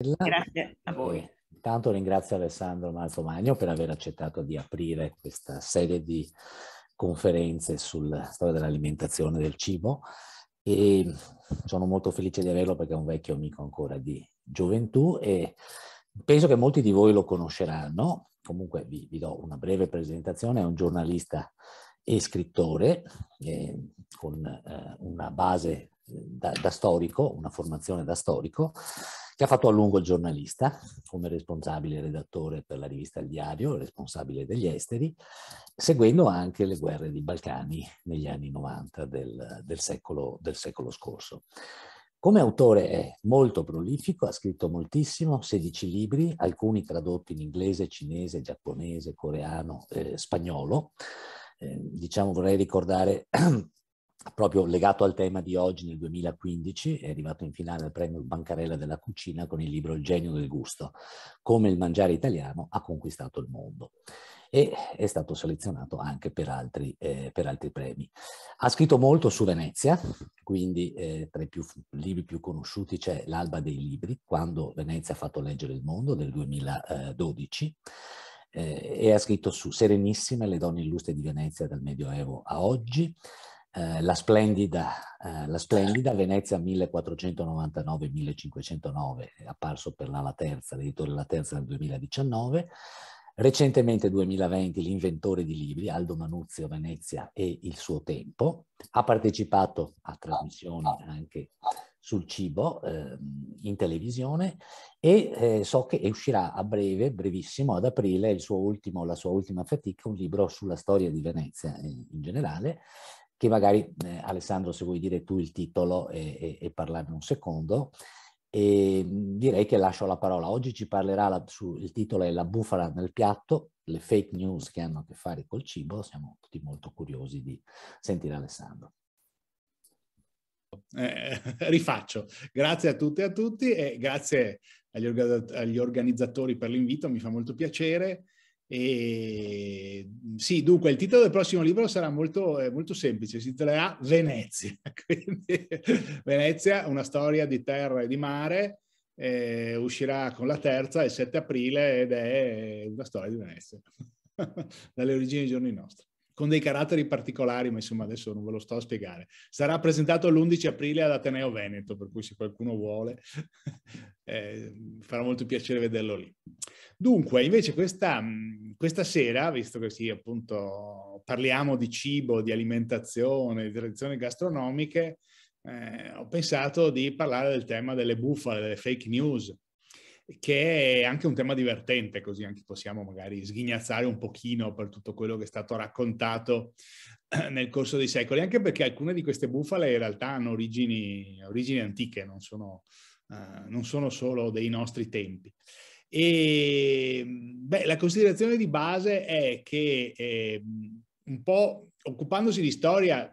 Grazie a voi. E intanto ringrazio Alessandro Malzomagno per aver accettato di aprire questa serie di conferenze sulla storia dell'alimentazione e del cibo e sono molto felice di averlo perché è un vecchio amico ancora di gioventù e penso che molti di voi lo conosceranno. Comunque vi, vi do una breve presentazione, è un giornalista e scrittore eh, con eh, una base da, da, storico, una formazione da storico, che ha fatto a lungo il giornalista come responsabile redattore per la rivista Il Diario, responsabile degli esteri, seguendo anche le guerre dei Balcani negli anni 90 del, del, secolo, del secolo scorso. Come autore è molto prolifico, ha scritto moltissimo, 16 libri, alcuni tradotti in inglese, cinese, giapponese, coreano, eh, spagnolo. Eh, diciamo vorrei ricordare proprio legato al tema di oggi nel 2015 è arrivato in finale al premio Bancarella della cucina con il libro Il genio del gusto, come il mangiare italiano ha conquistato il mondo e è stato selezionato anche per altri, eh, per altri premi. Ha scritto molto su Venezia, quindi eh, tra i più, libri più conosciuti c'è L'alba dei libri, quando Venezia ha fatto leggere il mondo del 2012, eh, e ha scritto su Serenissime, le donne illustri di Venezia dal Medioevo a oggi, eh, la, splendida, eh, la, splendida, Venezia 1499-1509, apparso per la Terza, l'editore La Terza nel 2019, Recentemente 2020 l'inventore di libri, Aldo Manuzio, Venezia e il suo tempo, ha partecipato a trasmissioni anche sul cibo eh, in televisione e eh, so che uscirà a breve, brevissimo, ad aprile, ultimo, la sua ultima fatica, un libro sulla storia di Venezia in, in generale, che magari eh, Alessandro se vuoi dire tu il titolo e, e, e parlarne un secondo, e direi che lascio la parola. Oggi ci parlerà, la, su, il titolo è La bufala nel piatto, le fake news che hanno a che fare col cibo. Siamo tutti molto curiosi di sentire Alessandro. Eh, rifaccio. Grazie a tutte e a tutti e grazie agli, orga- agli organizzatori per l'invito, mi fa molto piacere. E sì, dunque il titolo del prossimo libro sarà molto, eh, molto semplice, si titolerà Venezia. Quindi, Venezia, una storia di terra e di mare, eh, uscirà con la terza il 7 aprile ed è una storia di Venezia, dalle origini dei giorni nostri con dei caratteri particolari, ma insomma adesso non ve lo sto a spiegare. Sarà presentato l'11 aprile ad Ateneo Veneto, per cui se qualcuno vuole eh, farà molto piacere vederlo lì. Dunque, invece questa, questa sera, visto che sì, appunto parliamo di cibo, di alimentazione, di tradizioni gastronomiche, eh, ho pensato di parlare del tema delle bufale, delle fake news, che è anche un tema divertente, così anche possiamo magari sghignazzare un pochino per tutto quello che è stato raccontato eh, nel corso dei secoli, anche perché alcune di queste bufale in realtà hanno origini, origini antiche, non sono, uh, non sono, solo dei nostri tempi. E beh, la considerazione di base è che eh, un po' occupandosi di storia,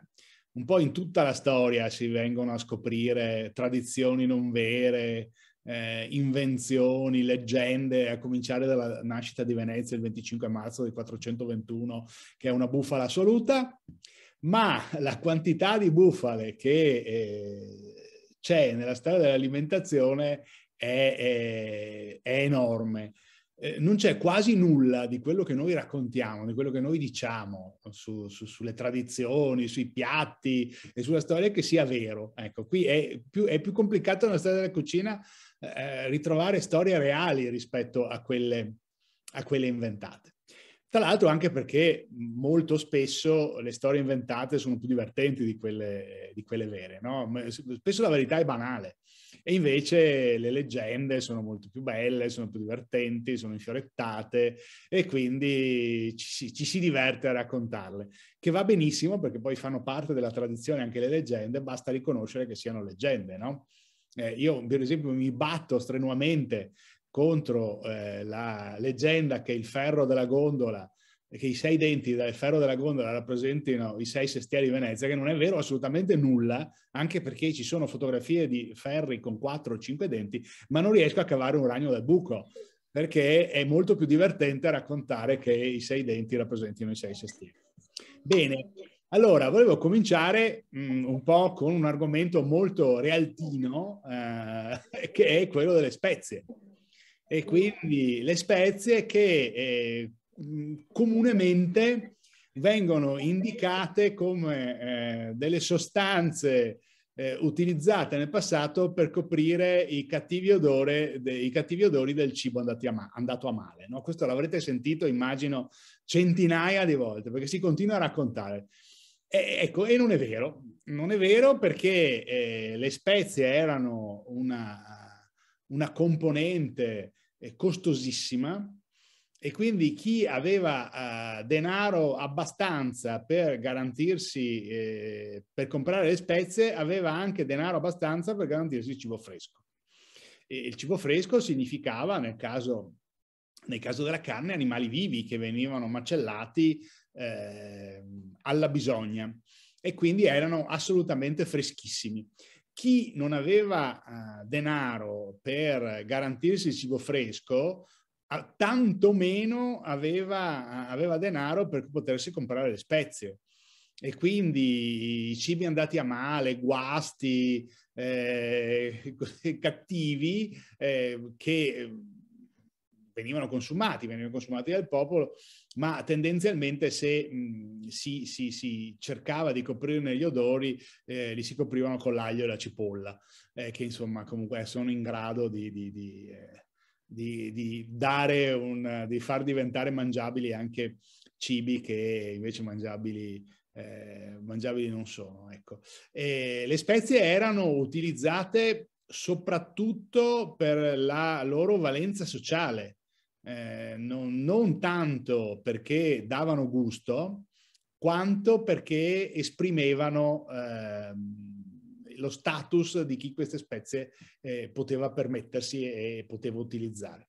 un po' in tutta la storia si vengono a scoprire tradizioni non vere, eh, invenzioni, leggende, a cominciare dalla nascita di Venezia il 25 marzo del 421, che è una bufala assoluta, ma la quantità di bufale che eh, c'è nella storia dell'alimentazione è, è, è enorme. Eh, non c'è quasi nulla di quello che noi raccontiamo, di quello che noi diciamo su, su, sulle tradizioni, sui piatti e sulla storia che sia vero. Ecco, qui è più, è più complicato nella storia della cucina eh, ritrovare storie reali rispetto a quelle, a quelle inventate. Tra l'altro anche perché molto spesso le storie inventate sono più divertenti di quelle, di quelle vere, no? Spesso la verità è banale e invece le leggende sono molto più belle, sono più divertenti, sono infiorettate e quindi ci, ci si diverte a raccontarle, che va benissimo perché poi fanno parte della tradizione anche le leggende, basta riconoscere che siano leggende, no? Eh, io per esempio mi batto strenuamente contro eh, la leggenda che il ferro della gondola che i sei denti del ferro della gondola rappresentino i sei sestieri di Venezia, che non è vero assolutamente nulla, anche perché ci sono fotografie di ferri con quattro o cinque denti, ma non riesco a cavare un ragno dal buco, perché è molto più divertente raccontare che i sei denti rappresentino i sei sestieri. Bene, Allora, volevo cominciare mh, mm, un po' con un argomento molto realtino, eh, che è quello delle spezie. E quindi le spezie che eh, comunemente vengono indicate come eh, delle sostanze eh, utilizzate nel passato per coprire i cattivi, odore, de, i cattivi odori del cibo a ma- andato a male. No? Questo l'avrete sentito, immagino, centinaia di volte, perché si continua a raccontare. E, ecco, e non è vero, non è vero perché eh, le spezie erano una, una componente eh, costosissima e quindi chi aveva uh, denaro abbastanza per garantirsi, eh, per comprare le spezie, aveva anche denaro abbastanza per garantirsi il cibo fresco. E il cibo fresco significava, nel caso, nel caso della carne, animali vivi che venivano macellati eh, alla bisogna e quindi erano assolutamente freschissimi. Chi non aveva uh, denaro per garantirsi il cibo fresco tanto meno aveva, aveva denaro per potersi comprare le spezie e quindi i cibi andati a male, guasti, eh, cattivi eh, che venivano consumati, venivano consumati dal popolo, ma tendenzialmente se mh, si, si, si, cercava di coprirne gli odori, eh, li si coprivano con l'aglio e la cipolla, eh, che insomma comunque sono in grado di, di, di eh, di, dare un, di far diventare mangiabili anche cibi che invece mangiabili, eh, mangiabili non sono. Ecco. le spezie erano utilizzate soprattutto per la loro valenza sociale, eh, non, non tanto perché davano gusto, quanto perché esprimevano eh, lo status di chi queste spezie eh, poteva permettersi e poteva utilizzare.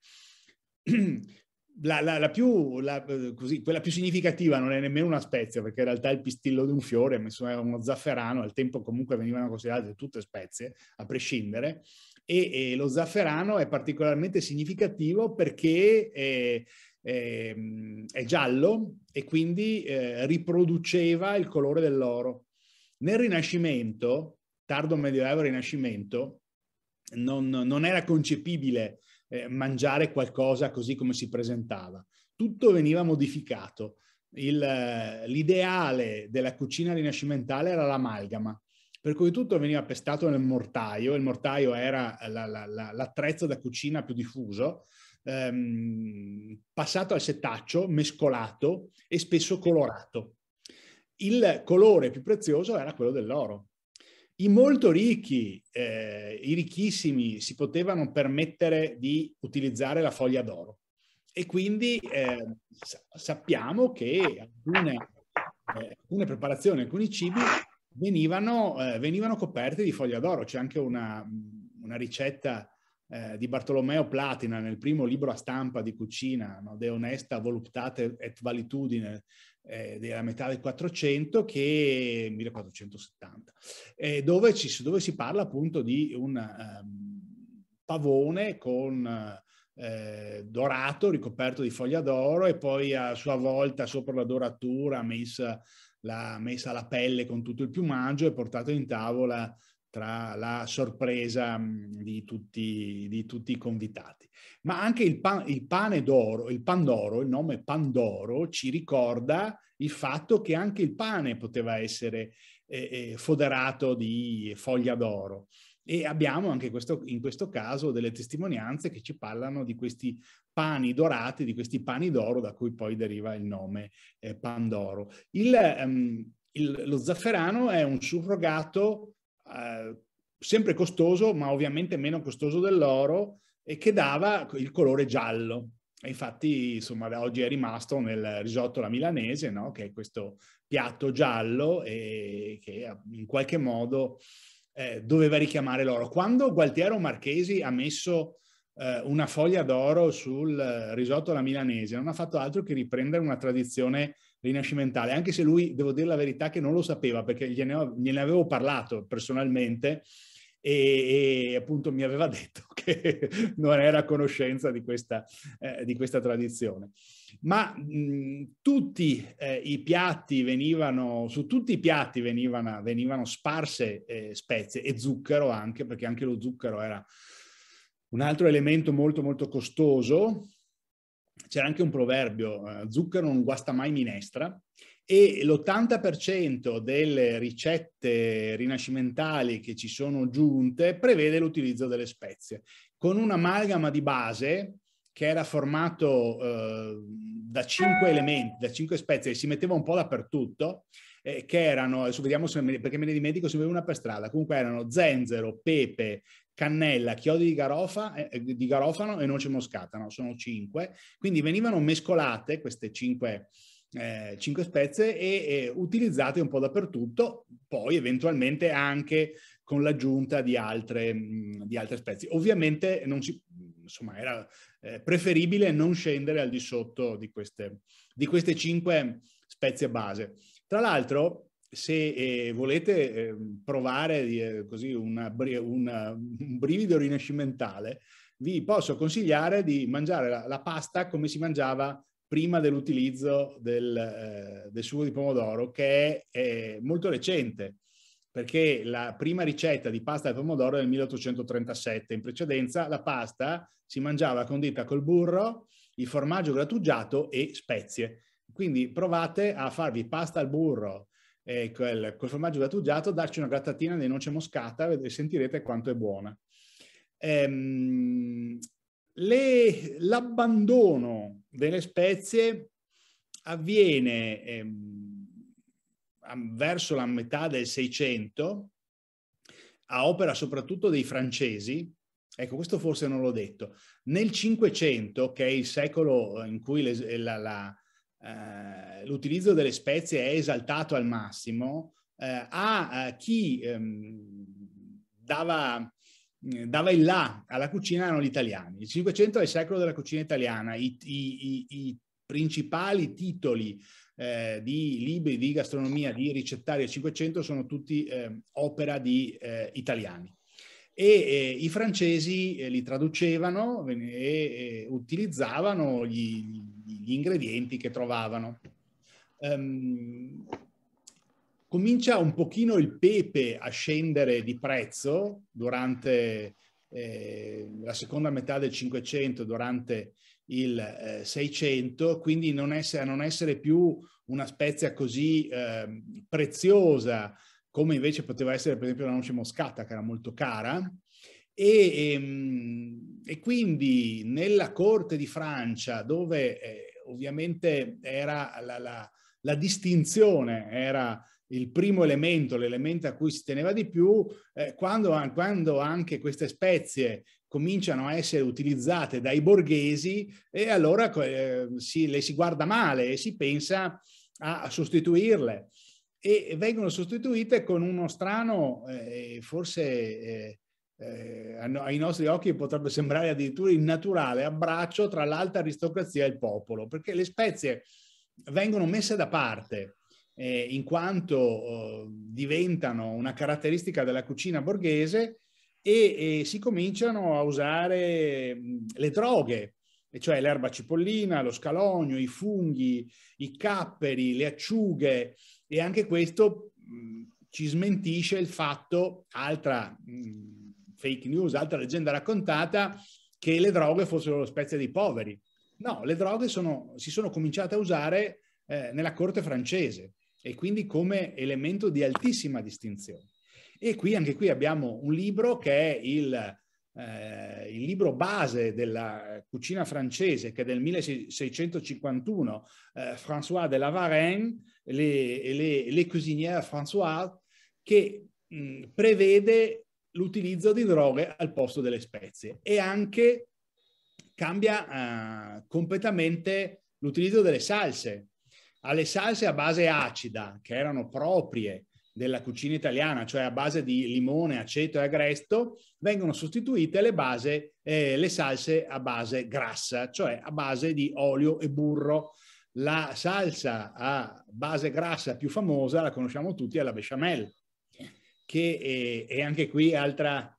La, la, la, più, la, così, quella più significativa non è nemmeno una spezia, perché in realtà il pistillo di un fiore, ma è uno zafferano, al tempo comunque venivano considerate tutte spezie, a prescindere, e, e lo zafferano è particolarmente significativo perché è, è, è giallo e quindi eh, riproduceva il colore dell'oro. Nel Rinascimento tardo medioevo rinascimento non, non era concepibile eh, mangiare qualcosa così come si presentava. Tutto veniva modificato. Il, l'ideale della cucina rinascimentale era l'amalgama, per cui tutto veniva pestato nel mortaio, il mortaio era la, la, la, l'attrezzo da cucina più diffuso, ehm, passato al setaccio, mescolato e spesso colorato. Il colore più prezioso era quello dell'oro. I molto ricchi, eh, i ricchissimi, si potevano permettere di utilizzare la foglia d'oro e quindi eh, sappiamo che alcune, eh, alcune, preparazioni, alcuni cibi venivano, eh, venivano coperti di foglia d'oro. C'è anche una, una ricetta eh, di Bartolomeo Platina nel primo libro a stampa di cucina, no? De onesta voluptate et valitudine, eh, della metà del 400 che 1470, eh, dove, ci, dove, si parla appunto di un um, pavone con eh, dorato ricoperto di foglia d'oro e poi a sua volta sopra la doratura messa la, messa la pelle con tutto il piumaggio e portato in tavola tra la sorpresa di tutti, di tutti i convitati. Ma anche il, pan, il pane d'oro, il pandoro, il nome pandoro ci ricorda il fatto che anche il pane poteva essere eh, eh, foderato di foglia d'oro. E abbiamo anche questo, in questo caso delle testimonianze che ci parlano di questi pani dorati, di questi pani d'oro da cui poi deriva il nome eh, Pandoro. Il, um, il, lo zafferano è un surrogato eh, sempre costoso, ma ovviamente meno costoso dell'oro, e che dava il colore giallo. E infatti, insomma, oggi è rimasto nel risotto alla milanese, no? che è questo piatto giallo e che in qualche modo eh, doveva richiamare l'oro. Quando Gualtiero Marchesi ha messo eh, una foglia d'oro sul risotto alla milanese, non ha fatto altro che riprendere una tradizione rinascimentale, anche se lui, devo dire la verità, che non lo sapeva perché gliene, gliene avevo parlato personalmente e, e, appunto mi aveva detto che non era a conoscenza di questa, eh, di questa tradizione. Ma mh, tutti eh, i piatti venivano, su tutti i piatti venivano, venivano sparse eh, spezie e zucchero anche, perché anche lo zucchero era un altro elemento molto molto costoso. C'era anche un proverbio, eh, zucchero non guasta mai minestra, e l'80% delle ricette rinascimentali che ci sono giunte prevede l'utilizzo delle spezie, con un'amalgama di base che era formato eh, da cinque elementi, da cinque spezie, si metteva un po' dappertutto, eh, che erano, adesso vediamo se, perché me ne dimentico se una per strada, comunque erano zenzero, pepe, cannella, chiodi di, garofa, eh, di garofano e noce moscata, no? sono cinque, quindi venivano mescolate queste cinque eh, 5 spezie e, e utilizzate un po' dappertutto, poi eventualmente anche con l'aggiunta di altre, mh, di altre spezie. Ovviamente non si, insomma, era eh, preferibile non scendere al di sotto di queste, di queste 5 spezie base. Tra l'altro, se eh, volete eh, provare così una, una, un brivido rinascimentale, vi posso consigliare di mangiare la, la, pasta come si mangiava prima dell'utilizzo del, eh, del, sugo di pomodoro, che è, molto recente, perché la prima ricetta di pasta al pomodoro è del 1837. In precedenza la pasta si mangiava condita col burro, il formaggio grattugiato e spezie. Quindi provate a farvi pasta al burro e quel, col formaggio grattugiato, darci una grattatina di noce moscata e sentirete quanto è buona. Ehm, le, l'abbandono delle spezie avviene ehm, verso la metà del 600 a opera soprattutto dei francesi. Ecco, questo forse non l'ho detto. Nel 500, che è il secolo in cui le, la, la, eh, l'utilizzo delle spezie è esaltato al massimo, eh, a, a, chi ehm, dava eh, dava il là alla cucina erano gli italiani. Il 500 è il secolo della cucina italiana, i, i, i, i principali titoli eh, di libri di gastronomia, di ricettari del 500 sono tutti eh, opera di eh, italiani. E eh, i francesi eh, li traducevano e utilizzavano gli, gli, ingredienti che trovavano. Um, comincia un pochino il pepe a scendere di prezzo durante eh, la seconda metà del 500, durante il eh, 600, quindi non essere, non essere, più una spezia così eh, preziosa come invece poteva essere per esempio la noce moscata che era molto cara. E, e, ehm, e quindi nella corte di Francia dove eh, ovviamente era la, la, la distinzione era il primo elemento, l'elemento a cui si teneva di più, eh, quando, quando, anche queste spezie cominciano a essere utilizzate dai borghesi, e allora eh, si, le si guarda male e si pensa a, sostituirle. E vengono sostituite con uno strano, eh, forse eh, eh, ai nostri occhi potrebbe sembrare addirittura innaturale, abbraccio tra l'alta aristocrazia e il popolo, perché le spezie vengono messe da parte eh, in quanto eh, diventano una caratteristica della cucina borghese e, e si cominciano a usare le droghe, cioè l'erba cipollina, lo scalogno, i funghi, i capperi, le acciughe e anche questo mh, ci smentisce il fatto, altra mh, fake news, altra leggenda raccontata, che le droghe fossero lo spezia dei poveri. No, le droghe sono, si sono cominciate a usare eh, nella corte francese e quindi come elemento di altissima distinzione. E qui anche qui abbiamo un libro che è il, eh, il libro base della cucina francese che è del 1651, eh, François de la Varenne, le, le, le cuisinières Françoise, che mh, prevede l'utilizzo di droghe al posto delle spezie. E anche cambia eh, completamente l'utilizzo delle salse. Alle salse a base acida, che erano proprie della cucina italiana, cioè a base di limone, aceto e agresto, vengono sostituite le, base, eh, le salse a base grassa, cioè a base di olio e burro. La salsa a base grassa più famosa, la conosciamo tutti, è la bechamel, che è, è anche qui altra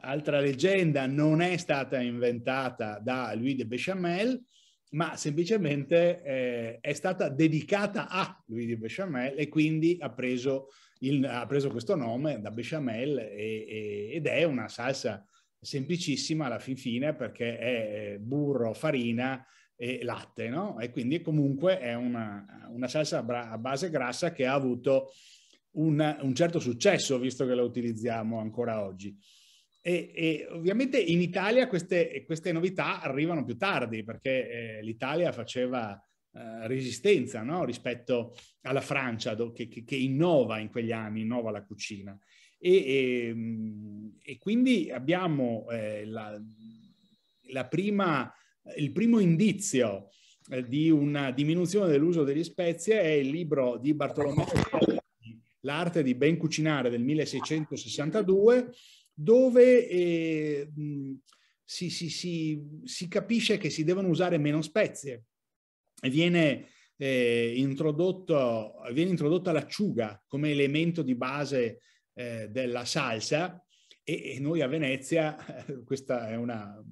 altra leggenda, non è stata inventata da Louis de Bechamel, ma semplicemente eh, è stata dedicata a Louis de Bechamel e quindi ha preso, il, ha preso questo nome da Bechamel e, e, ed è una salsa semplicissima alla fin fine perché è burro, farina e latte, no? E quindi comunque è una, una salsa a base grassa che ha avuto un, un certo successo visto che la utilizziamo ancora oggi. E, e, ovviamente in Italia queste, queste, novità arrivano più tardi perché eh, l'Italia faceva eh, resistenza no? rispetto alla Francia do, che, che, che, innova in quegli anni, innova la cucina. E, e, ehm, e quindi abbiamo eh, la, la prima, il primo indizio eh, di una diminuzione dell'uso delle spezie è il libro di Bartolomeo L'arte di ben cucinare del 1662, dove eh, si, si, si, si, capisce che si devono usare meno spezie viene, eh, viene introdotta l'acciuga come elemento di base eh, della salsa e, e, noi a Venezia, questa è una,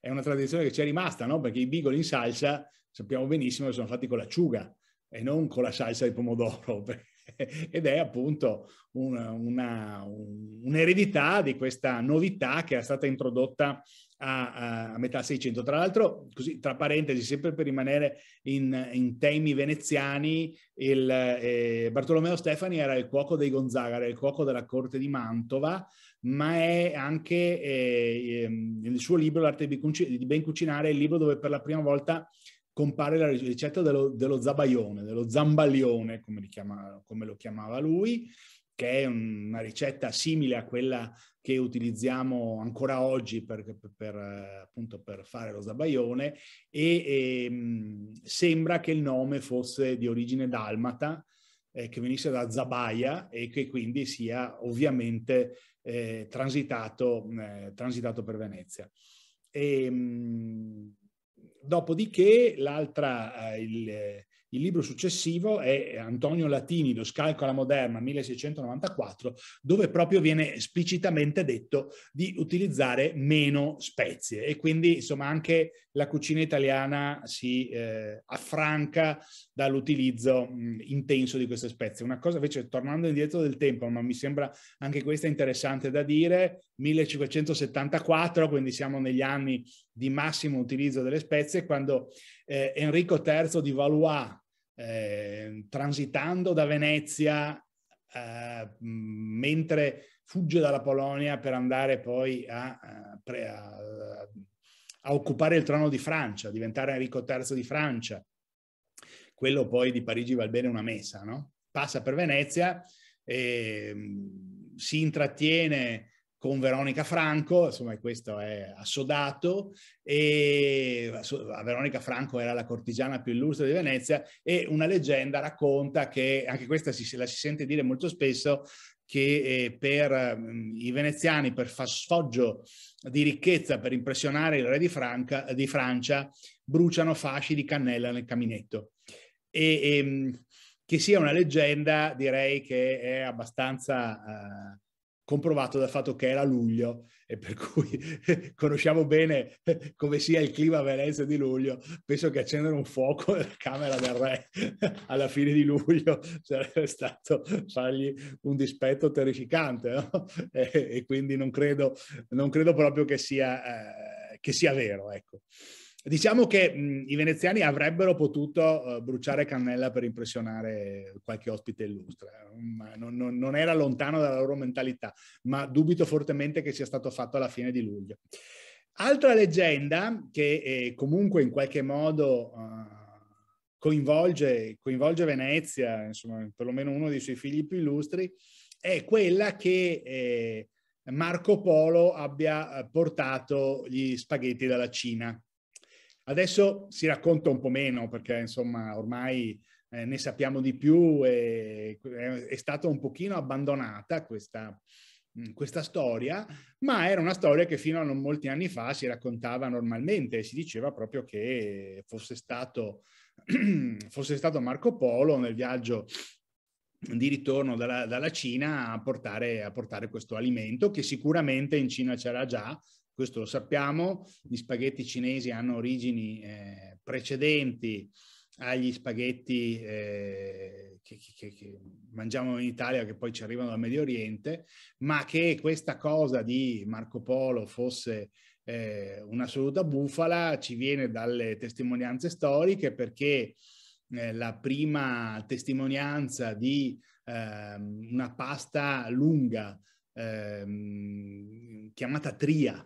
è una tradizione che ci è rimasta, no? perché i bigoli in salsa sappiamo benissimo che sono fatti con l'acciuga e non con la salsa di pomodoro, ed è appunto una, una, un'eredità di questa novità che è stata introdotta a, a, metà 600. Tra l'altro, così tra parentesi, sempre per rimanere in, in temi veneziani, il, eh, Bartolomeo Stefani era il cuoco dei Gonzaga, era il cuoco della corte di Mantova, ma è anche eh, ehm, il suo libro, L'arte di ben cucinare, il libro dove per la prima volta compare la ricetta dello, dello zabaione, dello zambalione, come, chiama, come, lo chiamava lui, che è una ricetta simile a quella che utilizziamo ancora oggi per, per, appunto per fare lo zabaione e, e mh, sembra che il nome fosse di origine dalmata, eh, che venisse da Zabaia e che quindi sia ovviamente eh, transitato, eh, transitato per Venezia. E, mh, Dopodiché l'altra, eh, il, il libro successivo è Antonio Latini, Lo scalco alla moderna, 1694, dove proprio viene esplicitamente detto di utilizzare meno spezie e quindi insomma anche la cucina italiana si eh, affranca dall'utilizzo mh, intenso di queste spezie. Una cosa invece, tornando indietro del tempo, ma mi sembra anche questa interessante da dire, 1574, quindi siamo negli anni di massimo utilizzo delle spezie, quando eh, Enrico III di Valois eh, transitando da Venezia eh, mentre fugge dalla Polonia per andare poi a, a, a, a, occupare il trono di Francia, diventare Enrico III di Francia. Quello poi di Parigi val bene una messa, no? Passa per Venezia, e, si intrattiene con Veronica Franco, insomma questo è assodato, e Veronica Franco era la cortigiana più illustre di Venezia e una leggenda racconta che, anche questa si, la si sente dire molto spesso, che eh, per mh, i veneziani, per far sfoggio di ricchezza, per impressionare il re di, Franca, di Francia, bruciano fasci di cannella nel caminetto. E, e, mh, che sia una leggenda, direi che è abbastanza... Uh, comprovato dal fatto che era luglio e per cui conosciamo bene come sia il clima a Venezia di luglio, penso che accendere un fuoco nella camera del re alla fine di luglio sarebbe stato fargli un dispetto terrificante no? e, e, quindi non credo, non credo proprio che sia, eh, che sia vero. Ecco. Diciamo che mh, i veneziani avrebbero potuto uh, bruciare cannella per impressionare qualche ospite illustre, ma non, non, non, era lontano dalla loro mentalità, ma dubito fortemente che sia stato fatto alla fine di luglio. Altra leggenda che eh, comunque in qualche modo uh, coinvolge, coinvolge, Venezia, insomma, perlomeno uno dei suoi figli più illustri, è quella che eh, Marco Polo abbia eh, portato gli spaghetti dalla Cina. Adesso si racconta un po' meno perché insomma ormai eh, ne sappiamo di più e è stata un pochino abbandonata questa, mm, questa storia, ma era una storia che fino a non molti anni fa si raccontava normalmente e si diceva proprio che fosse stato, fosse stato Marco Polo nel viaggio di ritorno dalla, dalla Cina a portare, a portare, questo alimento che sicuramente in Cina c'era già, questo lo sappiamo, gli spaghetti cinesi hanno origini eh, precedenti agli spaghetti eh, che, che, che, mangiamo in Italia, che poi ci arrivano dal Medio Oriente, ma che questa cosa di Marco Polo fosse eh, un'assoluta bufala ci viene dalle testimonianze storiche perché eh, la prima testimonianza di ehm, una pasta lunga ehm, chiamata tria,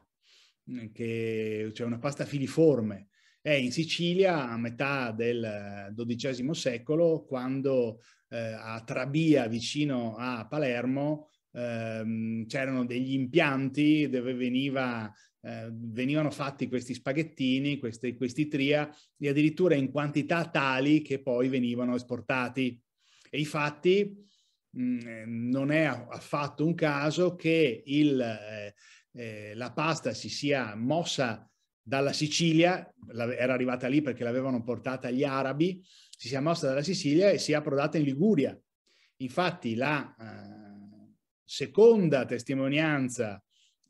che, cioè una pasta filiforme, è in Sicilia a metà del XII secolo, quando eh, a Trabia, vicino a Palermo, ehm, c'erano degli impianti dove veniva eh, venivano fatti questi spaghettini, questi, questi tria, e addirittura in quantità tali che poi venivano esportati. E infatti mh, mm, non è affatto un caso che il, eh, eh, la pasta si sia mossa dalla Sicilia, era arrivata lì perché l'avevano portata gli arabi, si sia mossa dalla Sicilia e si è approdata in Liguria. Infatti la eh, seconda testimonianza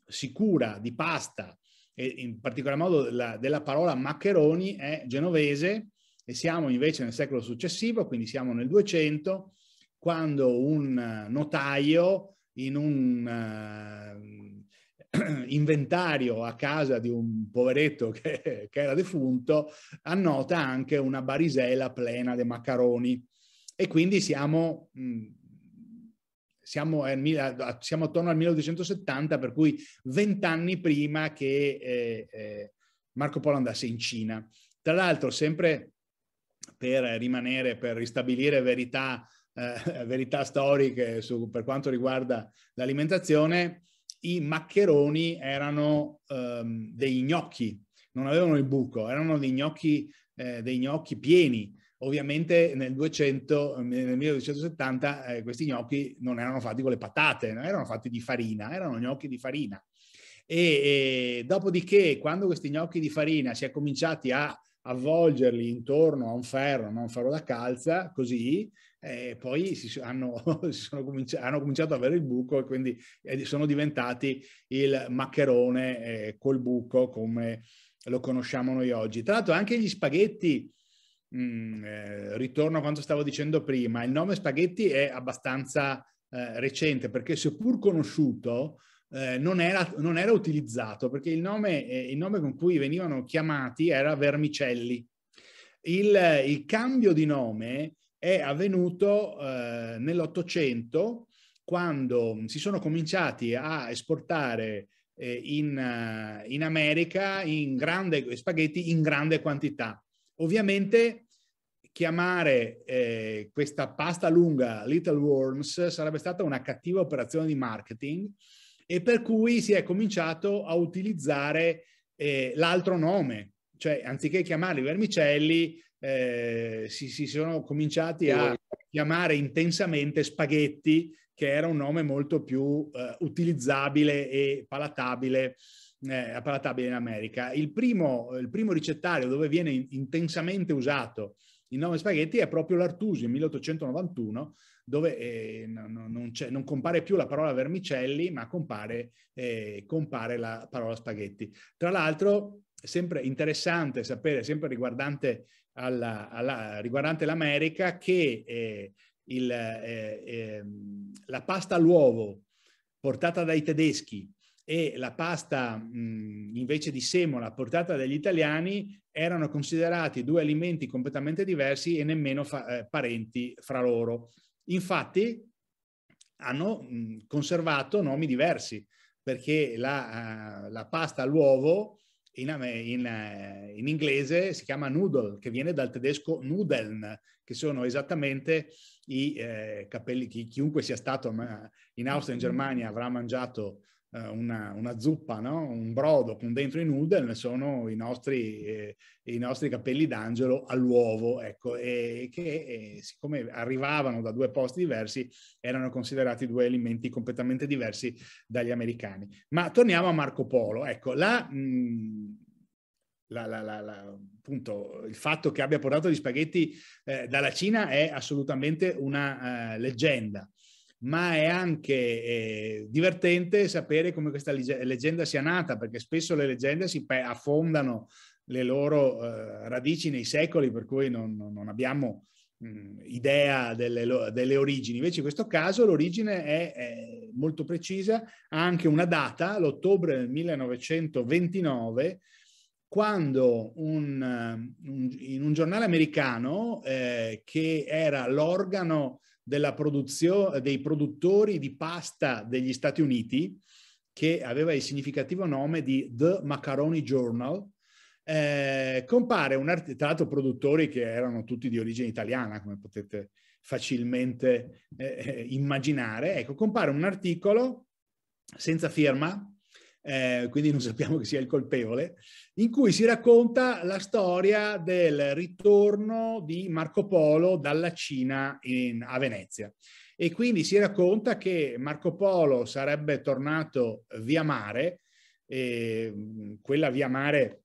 sicura di pasta e in particolar modo della, della parola maccheroni è genovese e siamo invece nel secolo successivo, quindi siamo nel 200, quando un notaio in un uh, inventario a casa di un poveretto che, che, era defunto annota anche una barisela plena di maccheroni e quindi siamo mh, siamo, siamo, attorno al 1270, per cui vent'anni prima che eh, eh, Marco Polo andasse in Cina. Tra l'altro, sempre per rimanere, per ristabilire verità, eh, verità storiche su, per quanto riguarda l'alimentazione, i maccheroni erano ehm, dei gnocchi, non avevano il buco, erano dei gnocchi, eh, dei gnocchi pieni Ovviamente nel 200, nel 1270 eh, questi gnocchi non erano fatti con le patate, erano fatti di farina, erano gnocchi di farina. E, e dopodiché, quando questi gnocchi di farina si è cominciati a avvolgerli intorno a un ferro, non un ferro da calza, così, eh, poi si hanno, si cominciato, hanno, cominciato ad avere il buco e quindi sono diventati il maccherone eh, col buco come lo conosciamo noi oggi. Tra l'altro anche gli spaghetti Mm, eh, ritorno a quanto stavo dicendo prima, il nome spaghetti è abbastanza eh, recente perché seppur conosciuto eh, non, era, non, era, utilizzato perché il nome, eh, il nome, con cui venivano chiamati era vermicelli. Il, il cambio di nome è avvenuto eh, nell'Ottocento quando si sono cominciati a esportare eh, in, in America in grande, spaghetti in grande quantità. Ovviamente chiamare eh, questa pasta lunga Little Worms sarebbe stata una cattiva operazione di marketing e per cui si è cominciato a utilizzare eh, l'altro nome, cioè anziché chiamarli vermicelli eh, si, si, sono cominciati a chiamare intensamente spaghetti che era un nome molto più eh, utilizzabile e palatabile eh, palatabile in America. Il primo, il primo ricettario dove viene intensamente usato il nome spaghetti è proprio l'Artusio, 1891, dove eh, non, non, non, compare più la parola vermicelli, ma compare, eh, compare la parola spaghetti. Tra l'altro, sempre interessante sapere, sempre riguardante, alla, alla, riguardante l'America, che eh, il, eh, ehm, la pasta all'uovo portata dai tedeschi e la pasta mh, invece di semola portata dagli italiani erano considerati due alimenti completamente diversi e nemmeno fa- eh, parenti fra loro. Infatti hanno mh, conservato nomi diversi perché la, uh, la pasta all'uovo in, in, uh, in, inglese si chiama noodle, che viene dal tedesco nudeln, che sono esattamente i eh, capelli, chi, chiunque sia stato in Austria in Germania avrà mangiato eh, una, una, zuppa, no? un brodo con dentro i noodle, sono i nostri, eh, i nostri capelli d'angelo all'uovo, ecco, e che eh, siccome arrivavano da due posti diversi, erano considerati due alimenti completamente diversi dagli americani. Ma torniamo a Marco Polo, ecco, la, mh, la, la, la, appunto, il fatto che abbia portato gli spaghetti eh, dalla Cina è assolutamente una uh, leggenda, ma è anche eh, divertente sapere come questa leggenda sia nata, perché spesso le leggende si affondano le loro uh, radici nei secoli, per cui non, non abbiamo mh, idea delle, delle, origini. Invece in questo caso l'origine è, è molto precisa, ha anche una data, l'ottobre del 1929, quando un, un, in un giornale americano eh, che era l'organo dei produttori di pasta degli Stati Uniti, che aveva il significativo nome di The Macaroni Journal, eh, compare un articolo, tra l'altro produttori che erano tutti di origine italiana, come potete facilmente eh, eh immaginare, ecco, compare un articolo senza firma, eh, quindi non sappiamo chi sia il colpevole, in cui si racconta la storia del ritorno di Marco Polo dalla Cina in, a Venezia. E quindi si racconta che Marco Polo sarebbe tornato via mare, e quella via mare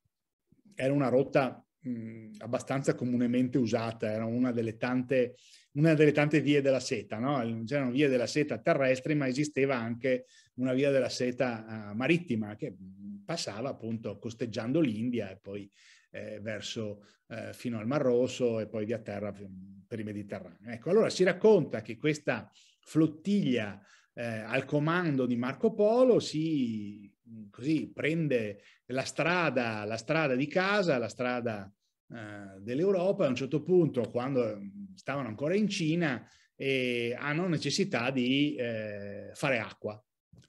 era una rotta mh, abbastanza comunemente usata, era una delle tante, una delle tante vie della seta, no? c'erano vie della seta terrestri, ma esisteva anche una via della seta uh, marittima che passava appunto costeggiando l'India e poi eh, verso eh, fino al Mar Rosso e poi via terra per il Mediterraneo. Ecco, allora si racconta che questa flottiglia eh, al comando di Marco Polo si così prende la strada, la strada di casa, la strada eh, dell'Europa, a un certo punto, quando stavano ancora in Cina, eh, hanno necessità di eh, fare acqua.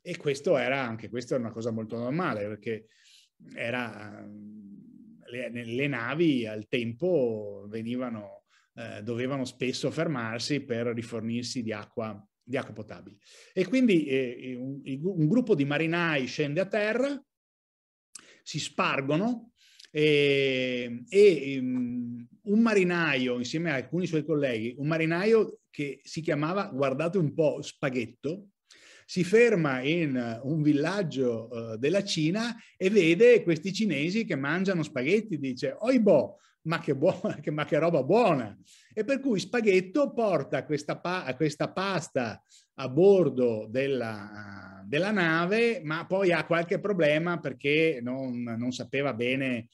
E questo era anche questa era una cosa molto normale, perché era, le, le navi al tempo venivano, eh, dovevano spesso fermarsi per rifornirsi di acqua di acqua potabile. E quindi eh, un, un, gruppo di marinai scende a terra, si spargono e, e um, un marinaio, insieme a alcuni suoi colleghi, un marinaio che si chiamava, guardate un po', Spaghetto, si ferma in un villaggio uh, della Cina e vede questi cinesi che mangiano spaghetti, dice, oibo, ma che, buona, che, ma che roba buona! E per cui Spaghetto porta questa, pa questa pasta a bordo della, della, nave, ma poi ha qualche problema perché non, non sapeva bene,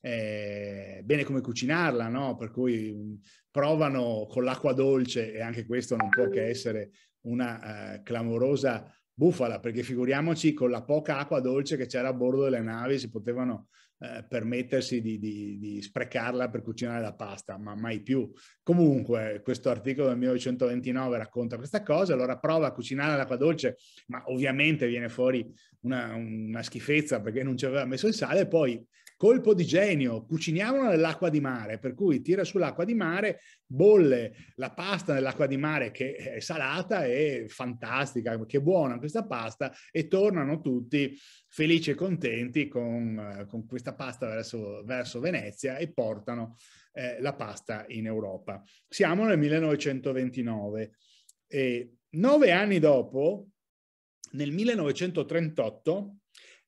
eh, bene, come cucinarla, no? Per cui provano con l'acqua dolce e anche questo non può che essere una eh, clamorosa bufala, perché figuriamoci con la poca acqua dolce che c'era a bordo delle navi si potevano eh, permettersi di, di, di, sprecarla per cucinare la pasta, ma mai più. Comunque, questo articolo del 1929 racconta questa cosa, allora prova a cucinare l'acqua dolce, ma ovviamente viene fuori una, una schifezza perché non ci aveva messo il sale, poi colpo di genio, cuciniamola nell'acqua di mare, per cui tira sull'acqua di mare, bolle la pasta nell'acqua di mare che è salata e fantastica, che buona questa pasta e tornano tutti felici e contenti con, con questa pasta verso, verso, Venezia e portano eh, la pasta in Europa. Siamo nel 1929 e nove anni dopo, nel 1938,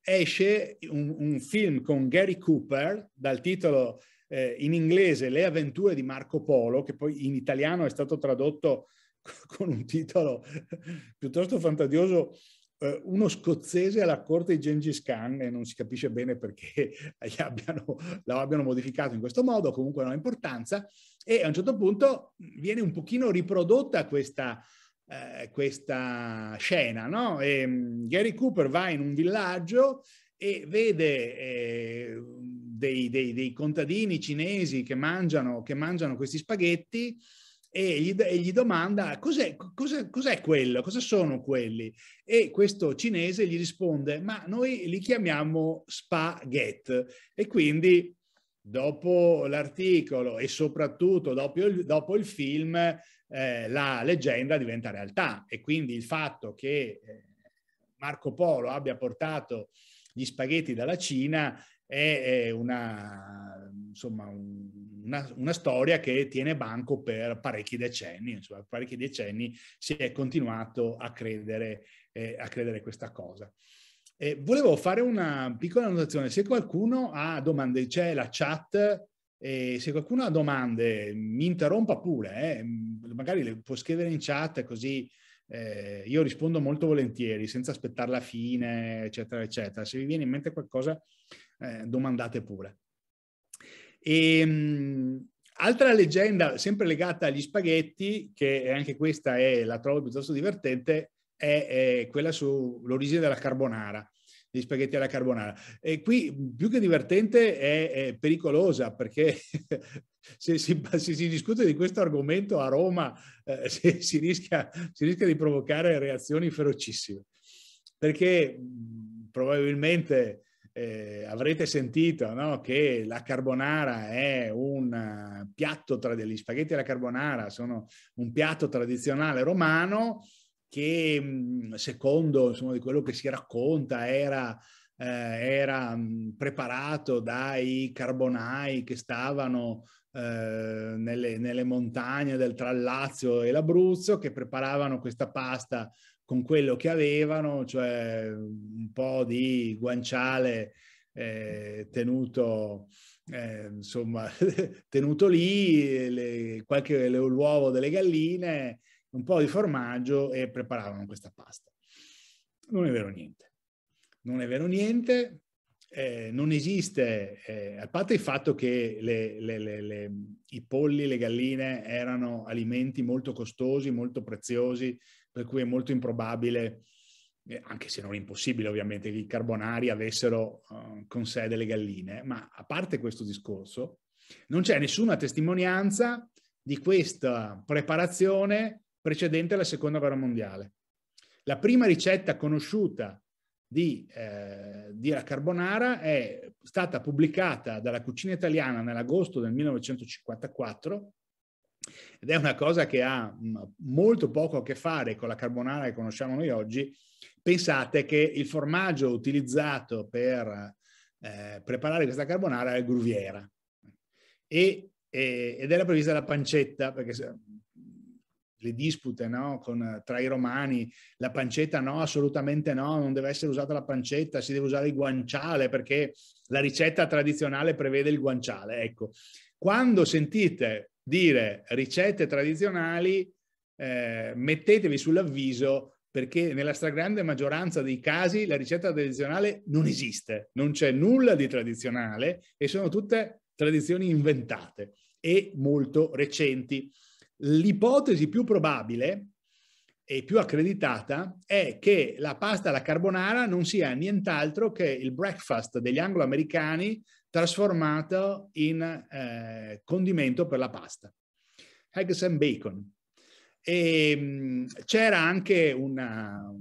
esce un, un film con Gary Cooper dal titolo eh, in inglese Le avventure di Marco Polo, che poi in italiano è stato tradotto con un titolo piuttosto fantasioso, eh, uno scozzese alla corte di Gengis Khan, e non si capisce bene perché abbiano, lo abbiano modificato in questo modo, comunque non ha importanza, e a un certo punto viene un pochino riprodotta questa, eh, questa scena, no? E, um, Gary Cooper va in un villaggio e vede eh, dei, dei, dei, contadini cinesi che mangiano, che mangiano questi spaghetti e gli, e gli domanda cos'è, cos'è, cos'è, quello, cosa sono quelli? E questo cinese gli risponde ma noi li chiamiamo spaghetti e quindi dopo l'articolo e soprattutto dopo il, dopo il film eh, la leggenda diventa realtà e quindi il fatto che eh, Marco Polo abbia portato gli spaghetti dalla Cina è, è una, insomma, una, una, storia che tiene banco per parecchi decenni, insomma, parecchi decenni si è continuato a credere, eh, a credere questa cosa. Eh, volevo fare una piccola annotazione. Se qualcuno ha domande, c'è la chat, e se qualcuno ha domande mi interrompa pure, eh. Magari le può scrivere in chat così eh, io rispondo molto volentieri, senza aspettare la fine, eccetera, eccetera. Se vi viene in mente qualcosa, eh, domandate pure. E, ehm, mh, altra leggenda, sempre legata agli spaghetti, che anche questa è, la trovo piuttosto divertente, è, è quella sull'origine della carbonara gli spaghetti alla carbonara. E qui più che divertente è, è pericolosa perché se si, se si, discute di questo argomento a Roma eh, si, rischia, si rischia di provocare reazioni ferocissime. Perché probabilmente eh, avrete sentito no, che la carbonara è un piatto tra degli spaghetti alla carbonara, sono un piatto tradizionale romano che mhmm, secondo insomma, di quello che si racconta era, eh, era mhmm, preparato dai carbonai che stavano eh, nelle, nelle, montagne del Trallazio e l'Abruzzo, che preparavano questa pasta con quello che avevano, cioè un po' di guanciale eh, tenuto, eh, insomma, tenuto lì, le, qualche l'uovo delle galline un po' di formaggio e preparavano questa pasta. Non è vero niente. Non è vero niente. Eh, non esiste, eh, a parte il fatto che le, le, le, i polli, le galline erano alimenti molto costosi, molto preziosi, per cui è molto improbabile, eh, anche se non impossibile ovviamente, che i carbonari avessero uh, con sé delle galline, ma a parte questo discorso, non c'è nessuna testimonianza di questa preparazione precedente alla seconda guerra mondiale. La prima ricetta conosciuta di, eh, di la carbonara è stata pubblicata dalla cucina italiana nell'agosto del 1954 ed è una cosa che ha mm, molto poco a che fare con la carbonara che conosciamo noi oggi. Pensate che il formaggio utilizzato per eh, preparare questa carbonara è il gruviera e, e, ed era prevista la pancetta, perché le dispute no? Con, tra i romani, la pancetta no, assolutamente no, non deve essere usata la pancetta, si deve usare il guanciale perché la ricetta tradizionale prevede il guanciale. Ecco, quando sentite dire ricette tradizionali, eh, mettetevi sull'avviso perché nella stragrande maggioranza dei casi la ricetta tradizionale non esiste, non c'è nulla di tradizionale e sono tutte tradizioni inventate e molto recenti. L'ipotesi più probabile e più accreditata è che la pasta alla carbonara non sia nient'altro che il breakfast degli anglo-americani trasformato in eh, condimento per la pasta. Eggs and bacon. E, mh, c'era anche una,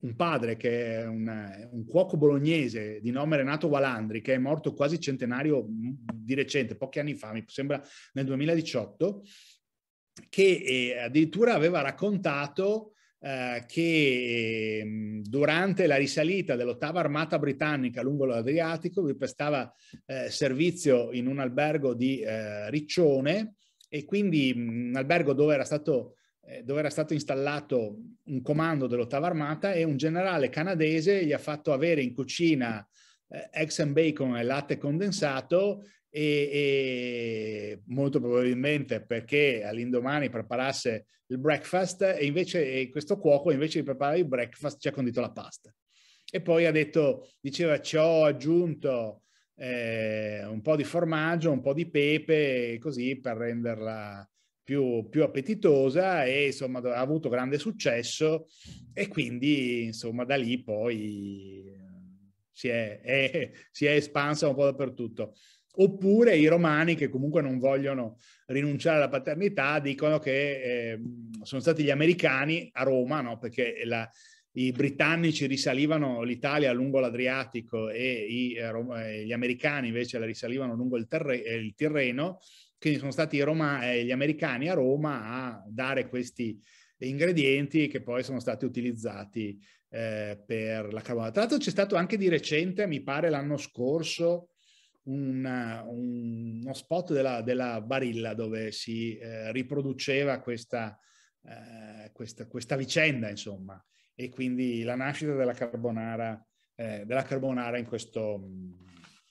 un padre che è un, un, cuoco bolognese di nome Renato Walandri, che è morto quasi centenario di recente, pochi anni fa, mi sembra nel 2018, che eh, addirittura aveva raccontato eh, che eh, durante la risalita dell'ottava armata britannica lungo l'Adriatico vi prestava eh, servizio in un albergo di eh, Riccione e quindi un albergo dove era stato eh, dove era stato installato un comando dell'ottava armata e un generale canadese gli ha fatto avere in cucina eh, eggs and bacon e latte condensato e, e, molto probabilmente perché all'indomani preparasse il breakfast e invece questo cuoco invece di preparare il breakfast ci ha condito la pasta. E poi ha detto, diceva ci ho aggiunto eh, un po' di formaggio, un po' di pepe, così per renderla più, più appetitosa e insomma ha avuto grande successo e quindi insomma da lì poi si è, è, si è espansa un po' dappertutto oppure i romani che comunque non vogliono rinunciare alla paternità dicono che eh, sono stati gli americani a Roma, no? perché la, i britannici risalivano l'Italia lungo l'Adriatico e i, eh, gli americani invece la risalivano lungo il, terre, eh, il Tirreno, quindi sono stati Roma, eh, gli americani a Roma a dare questi ingredienti che poi sono stati utilizzati eh, per la carbonara. Tra l'altro c'è stato anche di recente, mi pare l'anno scorso, un, un, uno spot della, della, Barilla dove si eh, riproduceva questa, eh, questa, questa, vicenda, insomma, e quindi la nascita della carbonara eh, della carbonara in questo,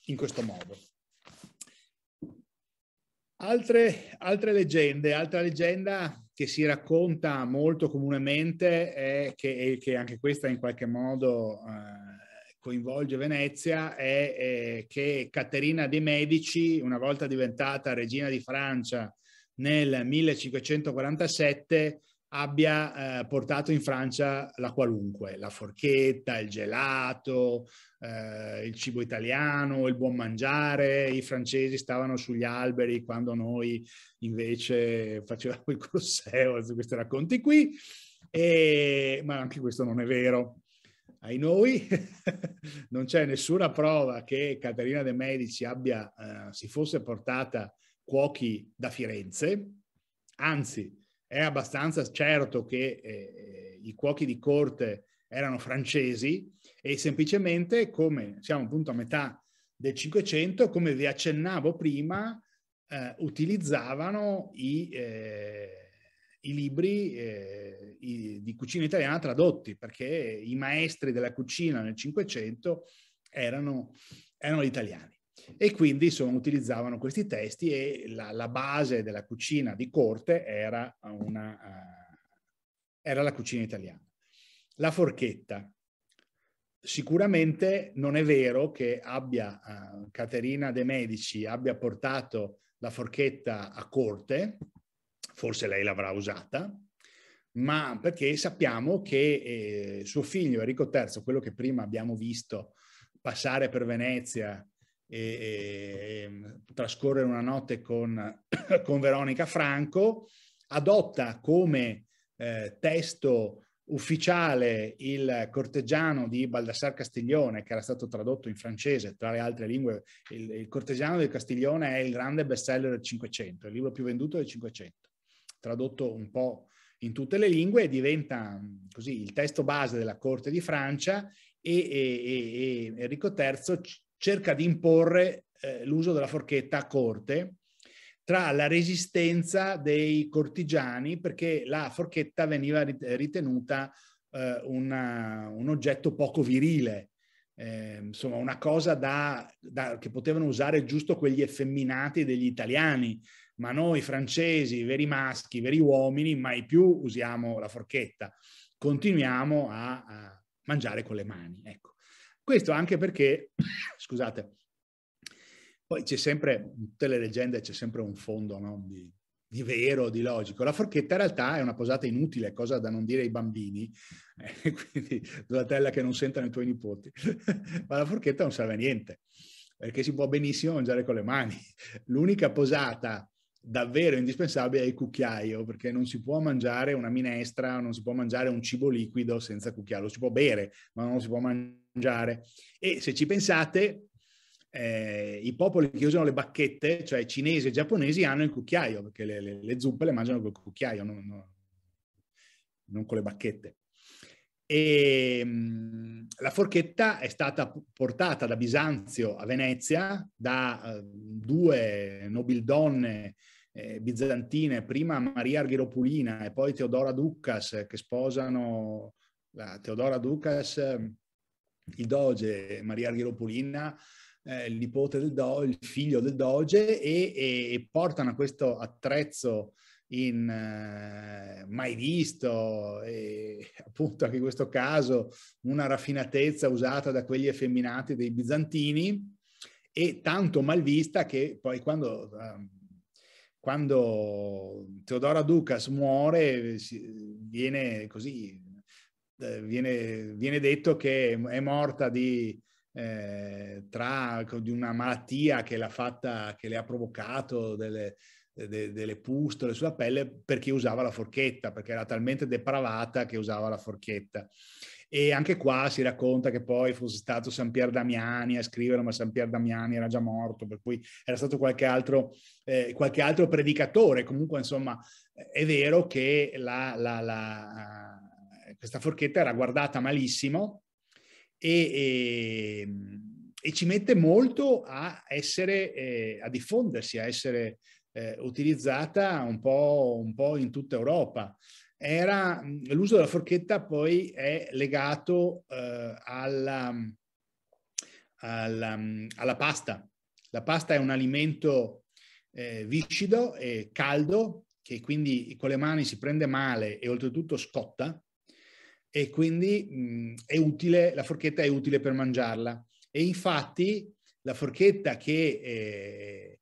in questo modo. Altre, altre, leggende, altra leggenda che si racconta molto comunemente è che, che anche questa in qualche modo eh, coinvolge Venezia, è, è, che Caterina de' Medici, una volta diventata regina di Francia nel 1547, abbia eh, portato in Francia la qualunque, la forchetta, il gelato, eh, il cibo italiano, il buon mangiare. I francesi stavano sugli alberi quando noi invece facevamo il Colosseo, questi racconti qui, e, ma anche questo non è vero. Ai noi non c'è nessuna prova che Caterina de' Medici abbia, eh, si fosse portata cuochi da Firenze, anzi è abbastanza certo che eh, i cuochi di corte erano francesi e semplicemente come siamo appunto a metà del Cinquecento, come vi accennavo prima, eh, utilizzavano i, eh, i libri eh, i, di cucina italiana tradotti, perché i maestri della cucina nel Cinquecento erano, erano italiani e quindi insomma, utilizzavano questi testi e la, la, base della cucina di corte era, una, uh, era la cucina italiana. La forchetta. Sicuramente non è vero che abbia uh, Caterina de' Medici abbia portato la forchetta a corte, forse lei l'avrà usata, ma perché sappiamo che eh, suo figlio Enrico III, quello che prima abbiamo visto passare per Venezia e, e, ehm, trascorrere una notte con, con Veronica Franco, adotta come eh, testo ufficiale il corteggiano di Baldassar Castiglione, che era stato tradotto in francese, tra le altre lingue. Il, il corteggiano di Castiglione è il grande bestseller del Cinquecento, il libro più venduto del Cinquecento, tradotto un po' in tutte le lingue diventa così il testo base della corte di Francia e, e, e Enrico III cerca di imporre eh, l'uso della forchetta a corte tra la resistenza dei cortigiani perché la forchetta veniva ritenuta eh, una, un oggetto poco virile, eh, insomma una cosa da, da, che potevano usare giusto quegli effeminati degli italiani, ma noi francesi, veri maschi, veri uomini, mai più usiamo la forchetta, continuiamo a, a mangiare con le mani. Ecco. Questo anche perché, scusate, poi c'è sempre, in tutte le leggende c'è sempre un fondo no? di, di, vero, di logico. La forchetta in realtà è una posata inutile, cosa da non dire ai bambini, eh, quindi Donatella che non sentono i tuoi nipoti, ma la forchetta non serve a niente, perché si può benissimo mangiare con le mani. L'unica posata davvero indispensabile è il cucchiaio, perché non si può mangiare una minestra, non si può mangiare un cibo liquido senza cucchiaio, lo si può bere, ma non si può mangiare. E se ci pensate, eh, i popoli che usano le bacchette, cioè cinesi e giapponesi, hanno il cucchiaio, perché le, le, le zuppe le mangiano col cucchiaio, non, non, non con le bacchette. E, la forchetta è stata portata da Bisanzio a Venezia da uh, due nobildonne eh, bizantine, prima Maria Arghiropulina e poi Teodora Ducas, che sposano la Teodora Ducas, il doge Maria Arghiropulina, eh, il nipote del doge, il figlio del doge, e, e, e portano questo attrezzo in eh, mai visto e appunto anche in questo caso una raffinatezza usata da quegli effeminati dei bizantini e tanto mal vista che poi quando, eh, quando Teodora Ducas muore viene così eh, viene, viene detto che è morta di eh, tra, di una malattia che l'ha fatta, che le ha provocato delle, de, delle pustole sulla pelle perché usava la forchetta, perché era talmente depravata che usava la forchetta. E anche qua si racconta che poi fosse stato San Pier Damiani a scrivere, ma San Pier Damiani era già morto, per cui era stato qualche altro, eh, qualche altro predicatore. Comunque, insomma, è vero che la, la, la, questa forchetta era guardata malissimo e, e, e ci mette molto a essere, eh, a diffondersi, a essere eh, utilizzata un po', un po', in tutta Europa. Era, l'uso della forchetta poi è legato eh, alla, alla, alla pasta. La pasta è un alimento eh, viscido e caldo che quindi con le mani si prende male e oltretutto scotta e quindi mh, è utile, la forchetta è utile per mangiarla. E infatti la forchetta che,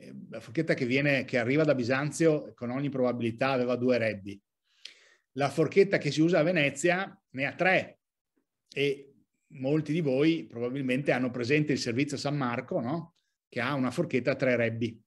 eh, eh, la forchetta che, viene, che arriva da Bisanzio con ogni probabilità aveva due rebbi. La forchetta che si usa a Venezia ne ha tre e molti di voi probabilmente hanno presente il servizio San Marco, no? che ha una forchetta a tre rebbi.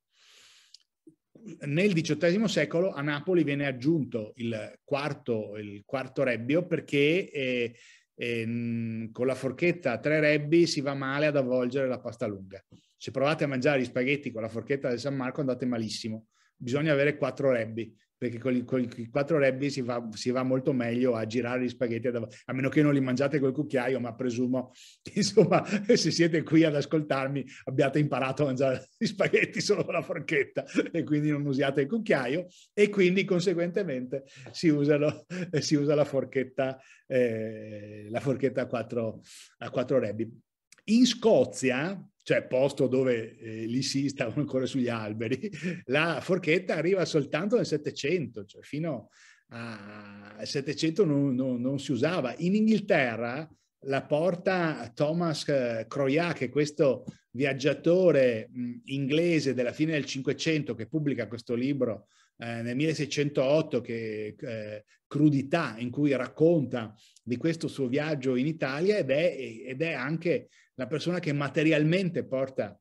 Nel XVIII secolo a Napoli viene aggiunto il quarto, il quarto rebbio perché eh, eh, con la forchetta a tre rebbi si va male ad avvolgere la pasta lunga. Se provate a mangiare gli spaghetti con la forchetta del San Marco andate malissimo. Bisogna avere quattro rebbi perché con i, con i quattro rebbi si va, si va, molto meglio a girare gli spaghetti, a meno che non li mangiate col cucchiaio, ma presumo che insomma se siete qui ad ascoltarmi abbiate imparato a mangiare gli spaghetti solo con la forchetta e quindi non usiate il cucchiaio e quindi conseguentemente si, usano, si usa la forchetta, eh, la forchetta a quattro, a quattro rebbi. In Scozia cioè posto dove eh, lì si stavano ancora sugli alberi, la forchetta arriva soltanto nel Settecento, cioè fino al Settecento non, non, non, si usava. In Inghilterra la porta Thomas eh, Croyac, che è questo viaggiatore mh, inglese della fine del Cinquecento che pubblica questo libro eh, nel 1608, che eh, Crudità, in cui racconta di questo suo viaggio in Italia ed è, ed è anche la persona che materialmente porta,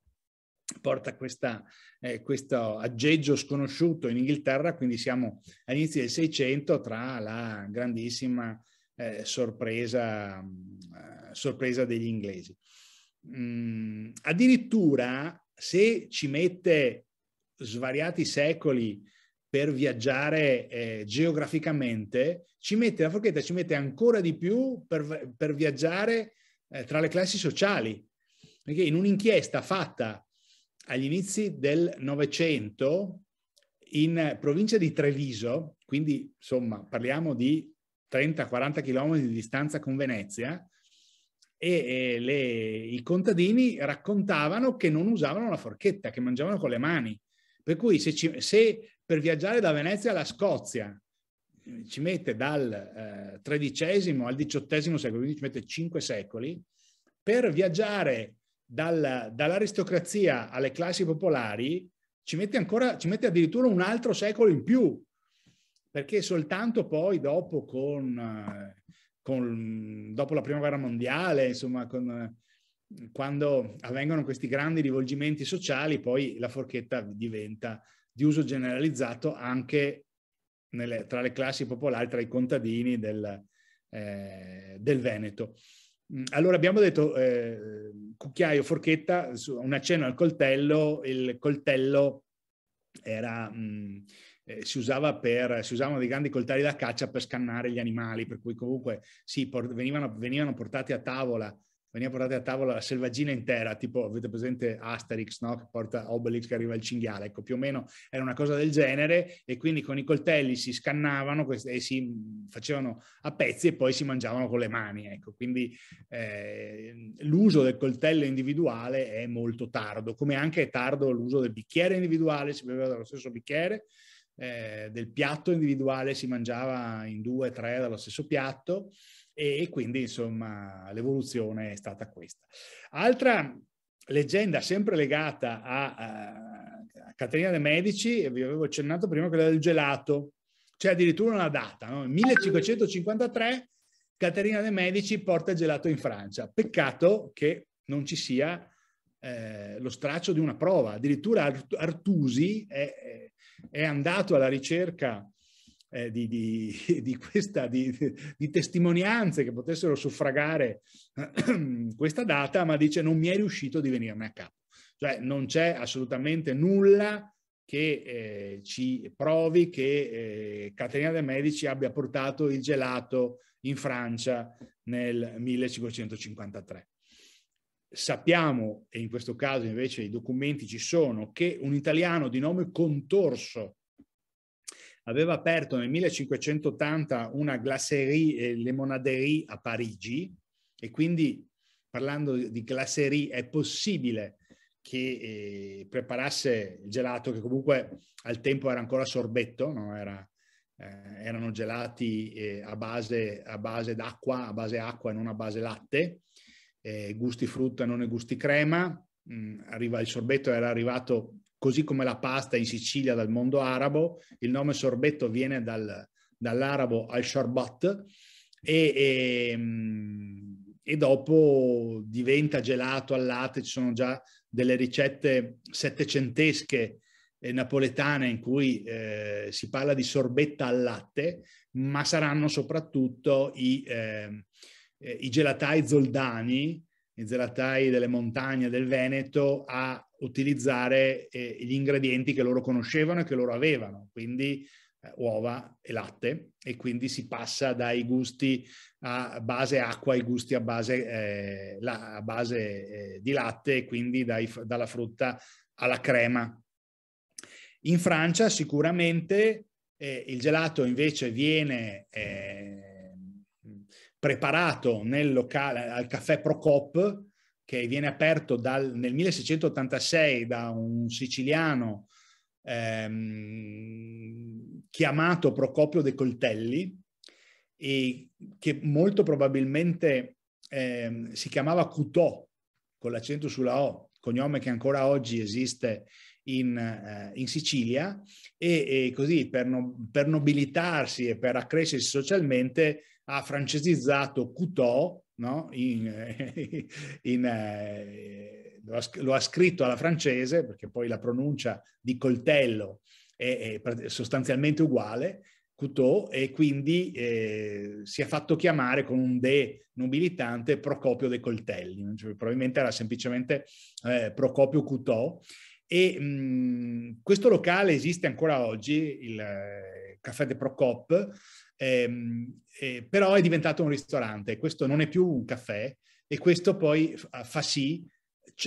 porta questa, eh, questo aggeggio sconosciuto in Inghilterra, quindi siamo all'inizio del Seicento tra la grandissima eh, sorpresa, eh, sorpresa, degli inglesi. Mm, addirittura se ci mette svariati secoli per viaggiare eh, geograficamente, ci mette la forchetta, ci mette ancora di più per, per viaggiare eh, tra le classi sociali, perché in un'inchiesta fatta agli inizi del Novecento in provincia di Treviso, quindi insomma parliamo di 30-40 km di distanza con Venezia, e, e le, i contadini raccontavano che non usavano la forchetta, che mangiavano con le mani. Per cui se, ci, se per viaggiare da Venezia alla Scozia ci mette dal XIII eh, al XVIII secolo, quindi ci mette cinque secoli, per viaggiare dal, dall'aristocrazia alle classi popolari ci mette, ancora, ci mette addirittura un altro secolo in più, perché soltanto poi dopo, con, con, dopo la prima guerra mondiale, insomma, con, quando avvengono questi grandi rivolgimenti sociali, poi la forchetta diventa di uso generalizzato anche nelle, tra le classi popolari, tra i contadini del, eh, del Veneto. Mm, allora abbiamo detto eh, cucchiaio, forchetta, un accenno al coltello, il coltello era, mh, mm, eh, si, usava per, si usavano dei grandi coltelli da caccia per scannare gli animali, per cui comunque sì, por- venivano, venivano portati a tavola veniva portata a tavola la selvaggina intera, tipo avete presente Asterix, no? che porta Obelix che arriva il cinghiale, ecco più o meno era una cosa del genere e quindi con i coltelli si scannavano e si facevano a pezzi e poi si mangiavano con le mani, ecco, quindi eh, l'uso del coltello individuale è molto tardo, come anche è tardo l'uso del bicchiere individuale, si beveva dallo stesso bicchiere, eh, del piatto individuale si mangiava in due, tre dallo stesso piatto, e quindi insomma l'evoluzione è stata questa. Altra leggenda sempre legata a, a Caterina de' Medici, vi avevo accennato prima, quella del gelato, c'è addirittura una data, no? 1553 Caterina de' Medici porta il gelato in Francia. Peccato che non ci sia eh, lo straccio di una prova, addirittura Artusi è, è andato alla ricerca eh, di, di, di, questa, di, di, testimonianze che potessero suffragare questa data, ma dice non mi è riuscito di venirne a capo. Cioè non c'è assolutamente nulla che eh, ci provi che eh, Caterina de' Medici abbia portato il gelato in Francia nel 1553. Sappiamo, e in questo caso invece i documenti ci sono, che un italiano di nome Contorso aveva aperto nel 1580 una glacerie e lemonaderie a Parigi e quindi parlando di glacerie, è possibile che eh, preparasse il gelato, che comunque al tempo era ancora sorbetto, no? era, eh, erano gelati eh, a, base, a, base, d'acqua, a base acqua e non a base latte, eh, gusti frutta, non e gusti crema. Mm, arriva, il sorbetto era arrivato così come la pasta in Sicilia dal mondo arabo, il nome sorbetto viene dal, dall'arabo al-sharbat e, e, mm, e, dopo diventa gelato al latte, ci sono già delle ricette settecentesche eh, napoletane in cui eh, si parla di sorbetta al latte, ma saranno soprattutto i, eh, i gelatai zoldani, i gelatai delle montagne del Veneto a utilizzare eh, gli ingredienti che loro conoscevano e che loro avevano, quindi eh, uova e latte e quindi si passa dai gusti a base acqua ai gusti a base, eh, la, a base eh, di latte e quindi dai, dalla frutta alla crema. In Francia sicuramente eh, il gelato invece viene eh, preparato nel locale al caffè Procop che viene aperto dal, nel 1686 da un siciliano ehm, chiamato Procopio de Coltelli e che molto probabilmente ehm, si chiamava Cutò con l'accento sulla O, cognome che ancora oggi esiste in, eh, in Sicilia e, e, così per, no, per nobilitarsi e per accrescersi socialmente ha francesizzato Cutò no? in, in, eh, lo, ha, lo, ha, scritto alla francese perché poi la pronuncia di coltello è, è sostanzialmente uguale, couteau, e quindi eh, si è fatto chiamare con un de nobilitante Procopio dei Coltelli, cioè, probabilmente era semplicemente eh, Procopio Couteau. E mh, questo locale esiste ancora oggi, il eh, Caffè de Procop, ehm, eh, però è diventato un ristorante, questo non è più un caffè e questo poi fa sì,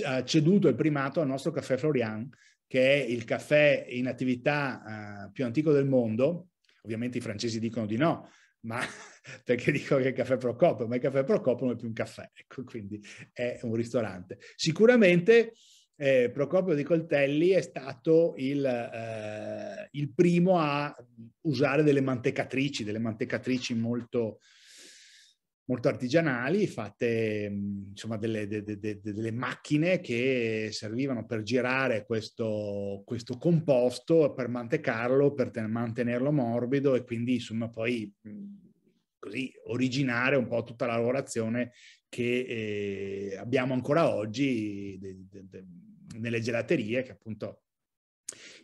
ha ceduto il primato al nostro caffè Florian, che è il caffè in attività uh, più antico del mondo. Ovviamente i francesi dicono di no, ma perché dicono che è il caffè Procopio, ma il caffè Procopio non è più un caffè, ecco, quindi è un ristorante. Sicuramente eh, Procopio di Coltelli è stato il, eh, il, primo a usare delle mantecatrici, delle mantecatrici molto, molto artigianali, fatte insomma delle, de, de, de, delle, macchine che servivano per girare questo, questo composto, per mantecarlo, per ten, mantenerlo morbido e quindi insomma poi così originare un po' tutta la lavorazione che eh, abbiamo ancora oggi de, de, de, nelle gelaterie, che appunto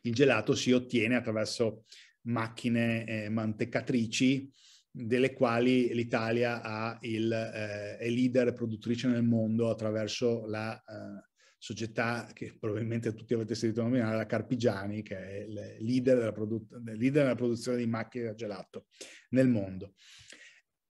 il gelato si ottiene attraverso macchine eh, mantecatrici, delle quali l'Italia ha il, eh, è leader produttrice nel mondo attraverso la eh, società che probabilmente tutti avete sentito nominare, la Carpigiani, che è il leader della, produ- leader della produzione di macchine da gelato nel mondo.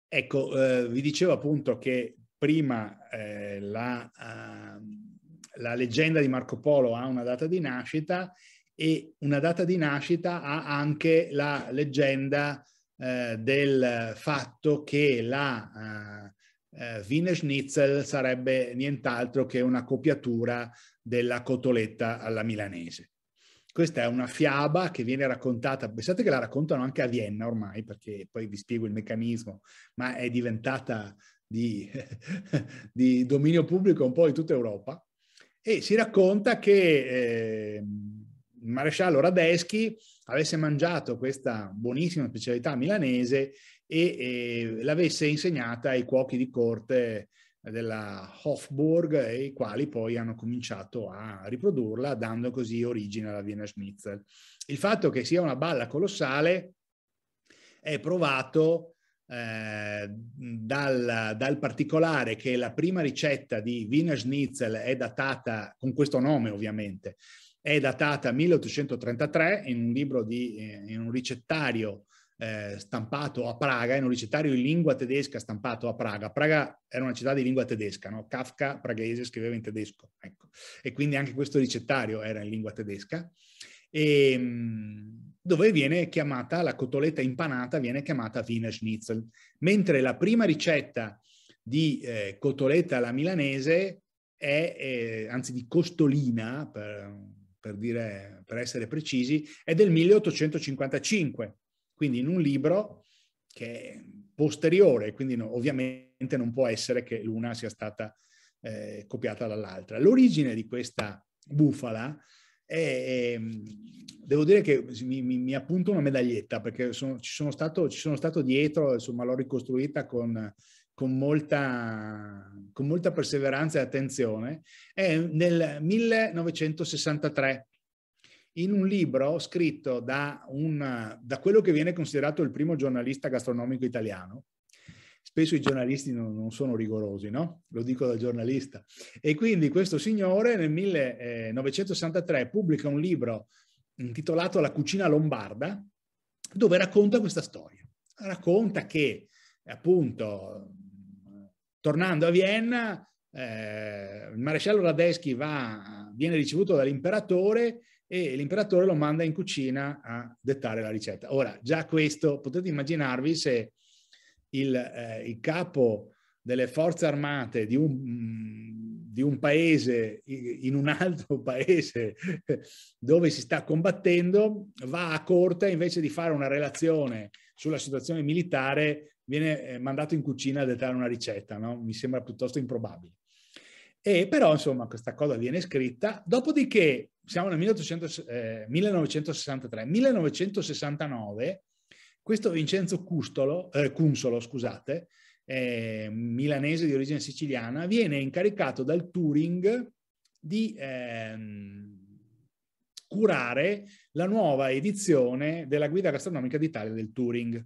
Ecco, eh, vi dicevo appunto che prima eh, la, uh, la leggenda di Marco Polo ha una data di nascita e una data di nascita ha anche la leggenda eh, del fatto che la eh, eh, Wiener Schnitzel sarebbe nient'altro che una copiatura della cotoletta alla milanese. Questa è una fiaba che viene raccontata, pensate che la raccontano anche a Vienna ormai, perché poi vi spiego il meccanismo, ma è diventata di, di dominio pubblico un po' in tutta Europa e si racconta che eh, il maresciallo Radeschi avesse mangiato questa buonissima specialità milanese e, e l'avesse insegnata ai cuochi di corte della Hofburg, i quali poi hanno cominciato a riprodurla, dando così origine alla Wiener Schnitzel. Il fatto che sia una balla colossale è provato eh, dal, dal, particolare che la prima ricetta di Wiener Schnitzel è datata, con questo nome ovviamente, è datata 1833 in un libro di, eh, in un ricettario eh, stampato a Praga, in un ricettario in lingua tedesca stampato a Praga. Praga era una città di lingua tedesca, no? Kafka praghese scriveva in tedesco, ecco. e quindi anche questo ricettario era in lingua tedesca. E, ehm, dove viene chiamata la cotoletta impanata, viene chiamata Wiener Schnitzel, mentre la prima ricetta di eh, cotoletta alla milanese è, eh, anzi di costolina, per, per, dire, per essere precisi, è del 1855, quindi in un libro che è posteriore, quindi no, ovviamente non può essere che l'una sia stata eh, copiata dall'altra. L'origine di questa bufala è, devo dire che mi, mi, mi, appunto una medaglietta perché sono, ci, sono stato, ci, sono stato, dietro, insomma l'ho ricostruita con, con, molta, con molta perseveranza e attenzione, è nel 1963 in un libro scritto da, un, da quello che viene considerato il primo giornalista gastronomico italiano, spesso i giornalisti non, non, sono rigorosi, no? Lo dico da giornalista. E quindi questo signore nel 1963 pubblica un libro intitolato La cucina lombarda, dove racconta questa storia. Racconta che, appunto, tornando a Vienna, eh, il maresciallo Radeschi va, viene ricevuto dall'imperatore e l'imperatore lo manda in cucina a dettare la ricetta. Ora, già questo, potete immaginarvi se il, eh, il capo delle forze armate di un, di un, paese in un altro paese dove si sta combattendo, va a corte invece di fare una relazione sulla situazione militare, viene eh, mandato in cucina a dettare una ricetta, no? Mi sembra piuttosto improbabile. E però, insomma, questa cosa viene scritta. Dopodiché, siamo nel 1800, eh, 1963, 1969, questo Vincenzo Custolo, eh, Cunsolo, scusate, eh, milanese di origine siciliana, viene incaricato dal Turing di ehm, curare la nuova edizione della guida gastronomica d'Italia del Turing.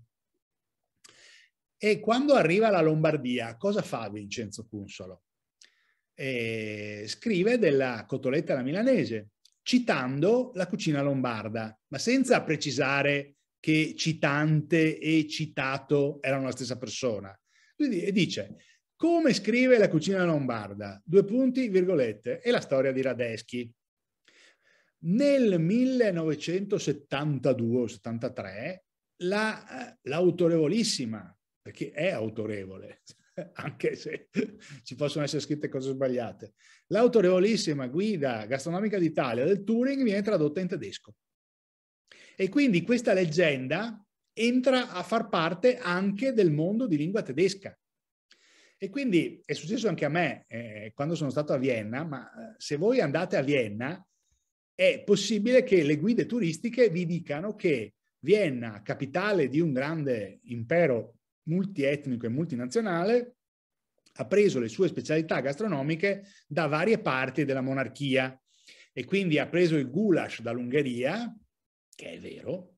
E quando arriva alla Lombardia, cosa fa Vincenzo Cunsolo? Eh, scrive della cotoletta alla milanese, citando la cucina lombarda, ma senza precisare che citante e citato erano la stessa persona. Quindi dice, come scrive la cucina lombarda? Due punti, virgolette, e la storia di Radeschi. Nel 1972-73 la, eh, l'autorevolissima, perché è autorevole, anche se ci possono essere scritte cose sbagliate, l'autorevolissima guida gastronomica d'Italia del Turing viene tradotta in tedesco. E quindi questa leggenda entra a far parte anche del mondo di lingua tedesca. E quindi è successo anche a me eh, quando sono stato a Vienna, ma eh, se voi andate a Vienna è possibile che le guide turistiche vi dicano che Vienna, capitale di un grande impero multietnico e multinazionale, ha preso le sue specialità gastronomiche da varie parti della monarchia e quindi ha preso il goulash dall'Ungheria, che è vero,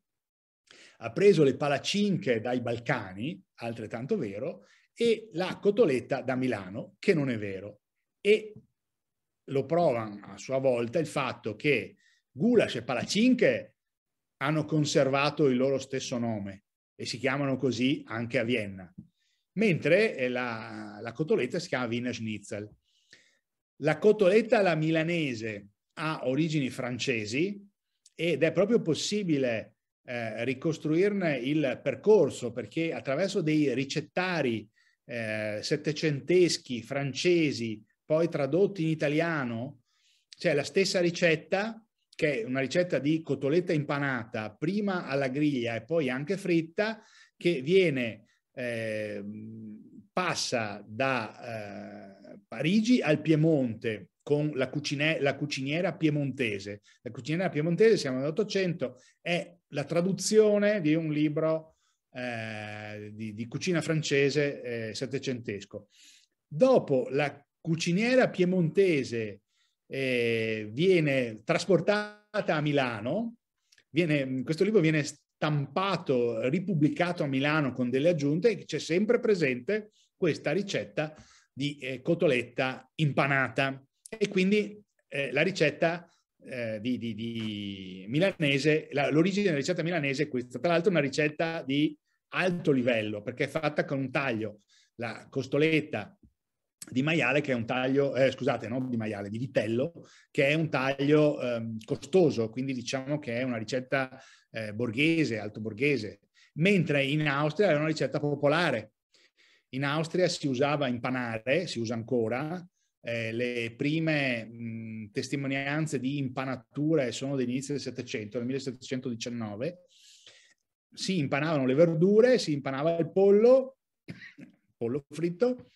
ha preso le palacinche dai Balcani, altrettanto vero, e la cotoletta da Milano, che non è vero. E lo prova a sua volta il fatto che Gulasch e Palacinche hanno conservato il loro stesso nome e si chiamano così anche a Vienna, mentre la, la cotoletta si chiama Wiener Schnitzel. La cotoletta alla milanese ha origini francesi, ed è proprio possibile eh, ricostruirne il percorso perché attraverso dei ricettari eh, settecenteschi francesi poi tradotti in italiano c'è la stessa ricetta che è una ricetta di cotoletta impanata prima alla griglia e poi anche fritta che viene eh, passa da eh, Parigi al Piemonte con la, cucine- la, cuciniera piemontese. La cuciniera piemontese, siamo nell'Ottocento, è la traduzione di un libro eh, di, di, cucina francese eh, settecentesco. Dopo la cuciniera piemontese eh, viene trasportata a Milano, viene, questo libro viene stampato, ripubblicato a Milano con delle aggiunte e c'è sempre presente questa ricetta di eh, cotoletta impanata e quindi eh, la ricetta eh, di, di, di, milanese, la, l'origine della ricetta milanese è questa, tra l'altro una ricetta di alto livello perché è fatta con un taglio, la costoletta di maiale che è un taglio, eh, scusate, non di maiale, di vitello, che è un taglio eh, costoso, quindi diciamo che è una ricetta eh, borghese, alto borghese, mentre in Austria è una ricetta popolare. In Austria si usava impanare, si usa ancora, eh, le prime mh, testimonianze di impanature sono dell'inizio del Settecento, del 1719. Si impanavano le verdure, si impanava il pollo, pollo fritto,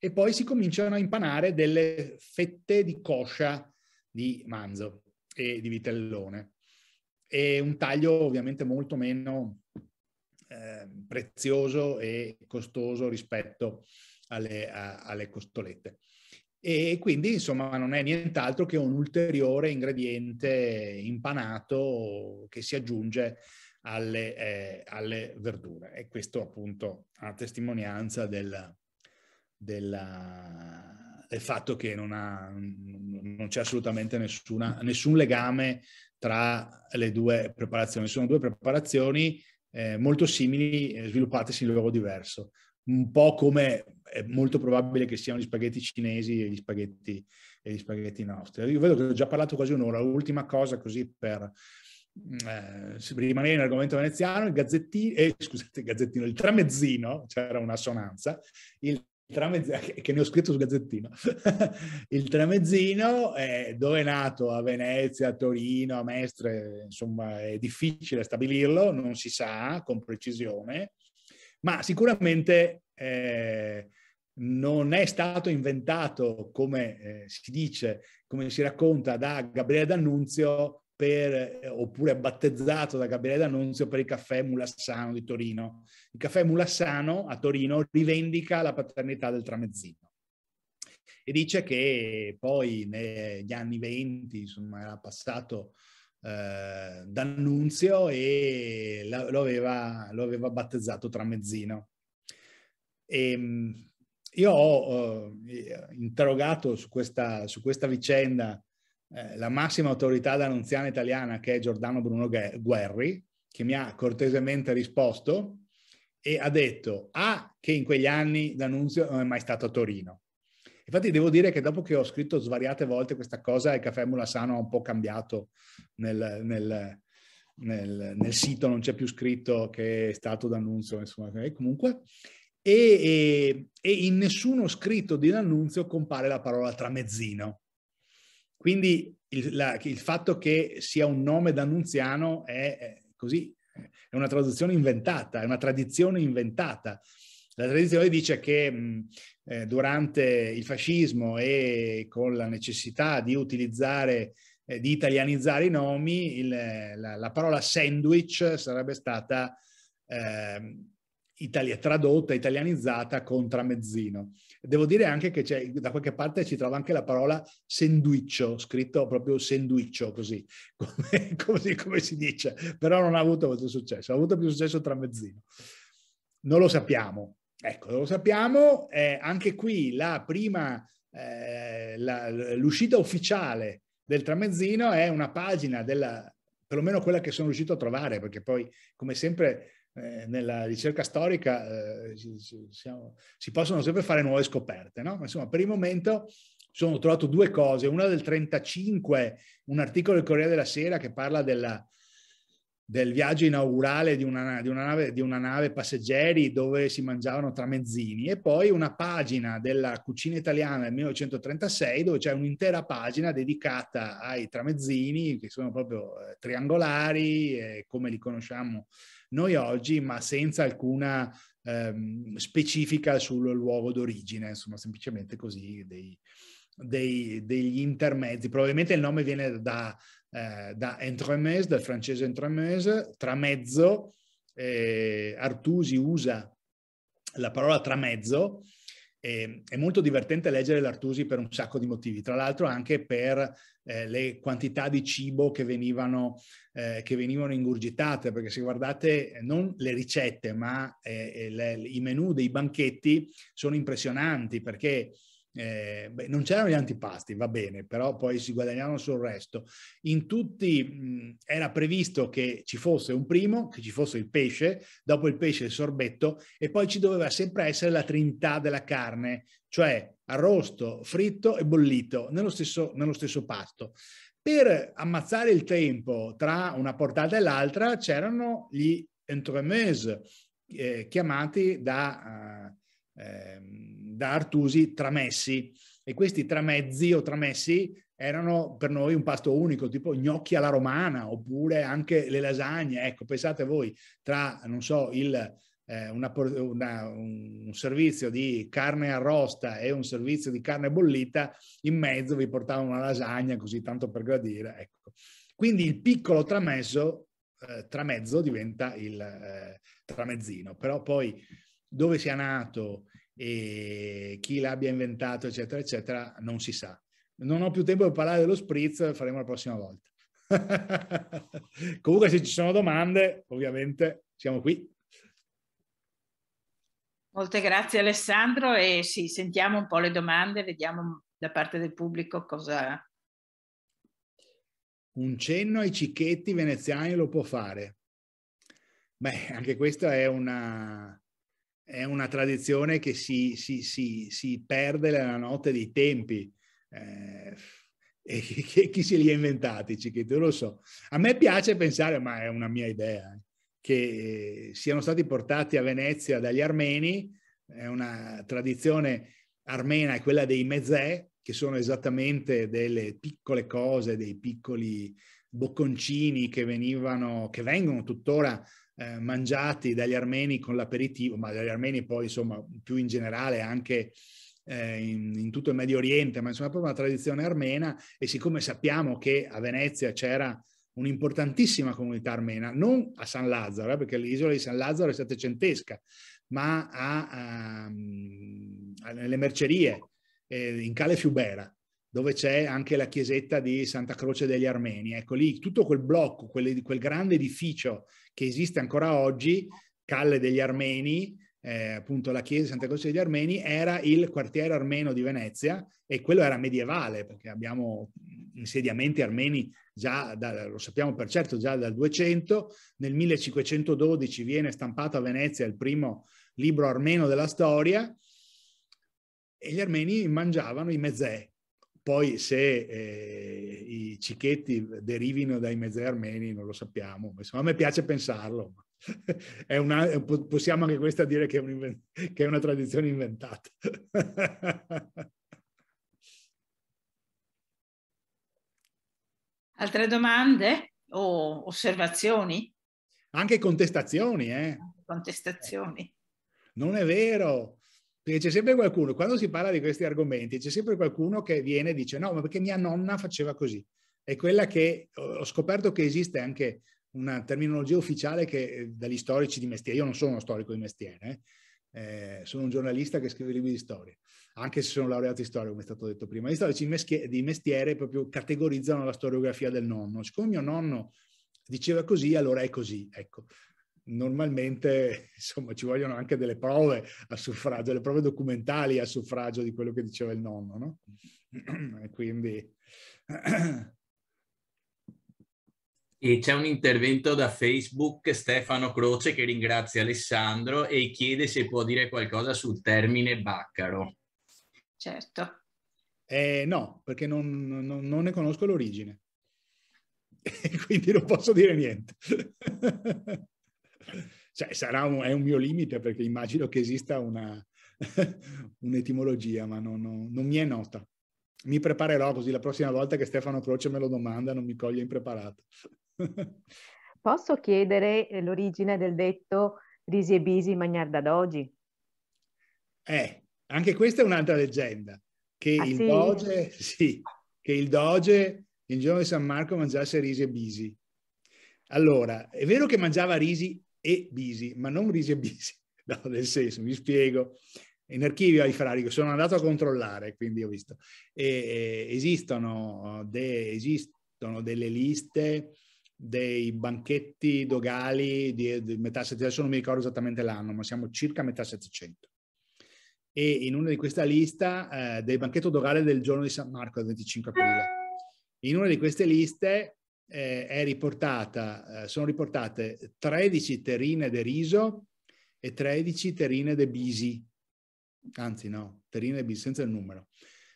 e poi si cominciano a impanare delle fette di coscia di manzo e di vitellone. E un taglio ovviamente molto meno eh, prezioso e costoso rispetto alle, a, alle costolette. E quindi insomma non è nient'altro che un ulteriore ingrediente impanato che si aggiunge alle, eh, alle verdure. E questo appunto a testimonianza del, della, del fatto che non, ha, non c'è assolutamente nessuna, nessun legame tra le due preparazioni. Sono due preparazioni eh, molto simili, eh, sviluppatesi in luogo diverso. Un po' come è molto probabile che siano gli spaghetti cinesi e gli spaghetti, e gli spaghetti nostri. Io vedo che ho già parlato quasi un'ora. L'ultima cosa così per eh, rimanere in argomento veneziano, il gazzettino, eh, scusate, il gazzettino, il tramezzino, c'era un'assonanza, il tramezzino, che ne ho scritto sul gazzettino, il tramezzino è dove è nato a Venezia, a Torino, a Mestre, insomma è difficile stabilirlo, non si sa con precisione, ma sicuramente eh, non è stato inventato, come eh, si dice, come si racconta da Gabriele D'Annunzio, per, eh, oppure battezzato da Gabriele D'Annunzio per il caffè Mulassano di Torino. Il caffè Mulassano a Torino rivendica la paternità del tramezzino e dice che poi negli anni 20 insomma, era passato eh, D'Annunzio e lo aveva, lo aveva battezzato tramezzino. E, ehm, io ho eh, interrogato su questa, su questa vicenda eh, la massima autorità d'annunziana italiana che è Giordano Bruno Guerri, che mi ha cortesemente risposto e ha detto A che in quegli anni D'Annunzio non è mai stato a Torino. Infatti devo dire che dopo che ho scritto svariate volte questa cosa, il caffè Mulasano ha un po' cambiato nel, nel, nel, nel sito, non c'è più scritto che è stato D'Annunzio, insomma, comunque. E, e, e in nessuno scritto di D'Annunzio compare la parola tramezzino. Quindi il, la, il, fatto che sia un nome d'annunziano è, è così, è una traduzione inventata, è una tradizione inventata. La tradizione dice che mh, eh, durante il fascismo e con la necessità di utilizzare, eh, di italianizzare i nomi, il, la, la, parola sandwich sarebbe stata eh, Italia, tradotta, italianizzata con tramezzino. Devo dire anche che da qualche parte ci trova anche la parola senduiccio, scritto proprio senduiccio, così come, così come si dice, però non ha avuto molto successo, ha avuto più successo tramezzino. Non lo sappiamo. Ecco, lo sappiamo, eh, anche qui la prima, eh, la, l'uscita ufficiale del tramezzino è una pagina della, perlomeno quella che sono riuscito a trovare, perché poi, come sempre, eh, nella ricerca storica eh, si, siamo, si, possono sempre fare nuove scoperte, no? Ma insomma, per il momento sono trovato due cose, una del 35, un articolo del Corriere della Sera che parla della, del viaggio inaugurale di una, di, una nave, di una, nave, passeggeri dove si mangiavano tramezzini e poi una pagina della cucina italiana del 1936 dove c'è un'intera pagina dedicata ai tramezzini che sono proprio eh, triangolari eh, come li conosciamo noi oggi, ma senza alcuna ehm, specifica sul luogo d'origine, insomma, semplicemente così dei, dei, degli intermezzi. Probabilmente il nome viene da, eh, da entremets, dal francese entremets, tramezzo. Eh, Artusi usa la parola tramezzo e, è molto divertente leggere l'Artusi per un sacco di motivi, tra l'altro anche per eh, le quantità di cibo che venivano, eh, che venivano ingurgitate, perché se guardate eh, non le ricette, ma eh, le, i menù dei banchetti sono impressionanti perché eh, beh, non c'erano gli antipasti, va bene, però poi si guadagnavano sul resto. In tutti mh, era previsto che ci fosse un primo, che ci fosse il pesce, dopo il pesce il sorbetto e poi ci doveva sempre essere la trinità della carne, cioè arrosto, fritto e bollito nello stesso, nello stesso pasto. Per ammazzare il tempo tra una portata e l'altra c'erano gli entremets eh, chiamati da... Uh, eh, da Artusi tramessi e questi tramezzi o tramessi erano per noi un pasto unico, tipo gnocchi alla romana oppure anche le lasagne. Ecco, pensate voi, tra, non so, il, eh, una, una, un servizio di carne arrosta e un servizio di carne bollita, in mezzo vi portavano una lasagna, così tanto per gradire. Ecco. Quindi il piccolo tramesso, eh, tramezzo diventa il eh, tramezzino, però poi dove sia nato e chi l'abbia inventato, eccetera, eccetera, non si sa. Non ho più tempo per parlare dello spritz, faremo la prossima volta. Comunque se ci sono domande, ovviamente siamo qui. Molte grazie Alessandro e sì, sentiamo un po' le domande, vediamo da parte del pubblico cosa... Un cenno ai cicchetti veneziani lo può fare. Beh, anche questa è una, è una tradizione che si, si, si, si perde nella notte dei tempi. Eh, e chi, chi se li ha inventati, Cicchetti? Non lo so. A me piace pensare, ma è una mia idea, eh, che siano stati portati a Venezia dagli armeni, è una tradizione armena, è quella dei mezè, che sono esattamente delle piccole cose, dei piccoli bocconcini che venivano, che vengono tuttora eh, mangiati dagli armeni con l'aperitivo, ma dagli armeni poi insomma più in generale anche eh, in, in, tutto il Medio Oriente, ma insomma proprio una tradizione armena e siccome sappiamo che a Venezia c'era un'importantissima comunità armena, non a San Lazzaro, eh, perché l'isola di San Lazzaro è settecentesca, ma a, a, a, nelle mercerie eh, in Cale Fiubera, dove c'è anche la chiesetta di Santa Croce degli Armeni. Ecco lì tutto quel blocco, quel, quel grande edificio che esiste ancora oggi, Calle degli Armeni, eh, appunto la chiesa di Santa Croce degli Armeni, era il quartiere armeno di Venezia e quello era medievale perché abbiamo insediamenti armeni già, da, lo sappiamo per certo, già dal 200. Nel 1512 viene stampato a Venezia il primo libro armeno della storia e gli armeni mangiavano i mezzè, poi se eh, i cicchetti derivino dai mezzi armeni non lo sappiamo, insomma a me piace pensarlo. È una, possiamo anche questa dire che è, un, che è una tradizione inventata. Altre domande o osservazioni? Anche contestazioni, eh? Contestazioni. Non è vero. Perché c'è sempre qualcuno, quando si parla di questi argomenti, c'è sempre qualcuno che viene e dice no, ma perché mia nonna faceva così. È quella che ho scoperto che esiste anche una terminologia ufficiale che eh, dagli storici di mestiere, io non sono uno storico di mestiere, eh, eh, sono un giornalista che scrive libri di storia, anche se sono laureato in storia, come è stato detto prima. Gli storici di mestiere proprio categorizzano la storiografia del nonno. Siccome mio nonno diceva così, allora è così. Ecco normalmente insomma, ci vogliono anche delle prove a suffragio, delle prove documentali a suffragio di quello che diceva il nonno, no? E quindi... E c'è un intervento da Facebook, Stefano Croce, che ringrazia Alessandro e chiede se può dire qualcosa sul termine baccaro. Certo. Eh, no, perché non, non, non ne conosco l'origine. quindi non posso dire niente. Cioè, sarà un, è un mio limite perché immagino che esista una, un'etimologia, ma non, non, non, mi è nota. Mi preparerò così la prossima volta che Stefano Croce me lo domanda non mi coglie impreparato. Posso chiedere eh, l'origine del detto risi e bisi magnar da dogi? Eh, anche questa è un'altra leggenda, che ah, il sì? doge, sì, che il doge il giorno di San Marco mangiasse risi e bisi. Allora, è vero che mangiava risi e bisi, ma non risi e bisi. No, nel senso, mi spiego. In archivio ai Ferrari, sono andato a controllare, quindi ho visto. E, esistono, de, esistono delle liste dei banchetti dogali di, di metà Settecento, adesso non mi ricordo esattamente l'anno, ma siamo circa metà Settecento. E in una di queste liste eh, del banchetto dogale del giorno di San Marco, il 25 aprile. In una di queste liste eh, è riportata, eh, sono riportate 13 terrine de riso e 13 terrine de bisi, anzi no, terrine de bisi senza il numero,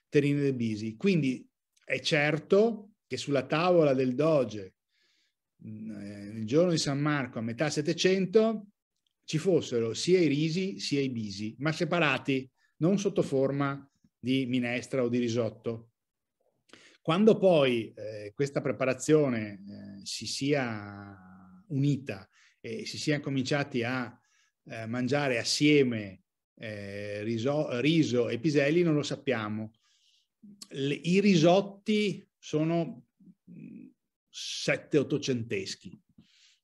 terrine de bisi. Quindi è certo che sulla tavola del Doge, mm, eh, il giorno di San Marco a metà Settecento, ci fossero sia i risi sia i bisi, ma separati, non sotto forma di minestra o di risotto. Quando poi eh, questa preparazione eh, si sia unita e si sia cominciati a eh, mangiare assieme eh, riso, riso, e piselli, non lo sappiamo. Le, I risotti sono sette ottocenteschi.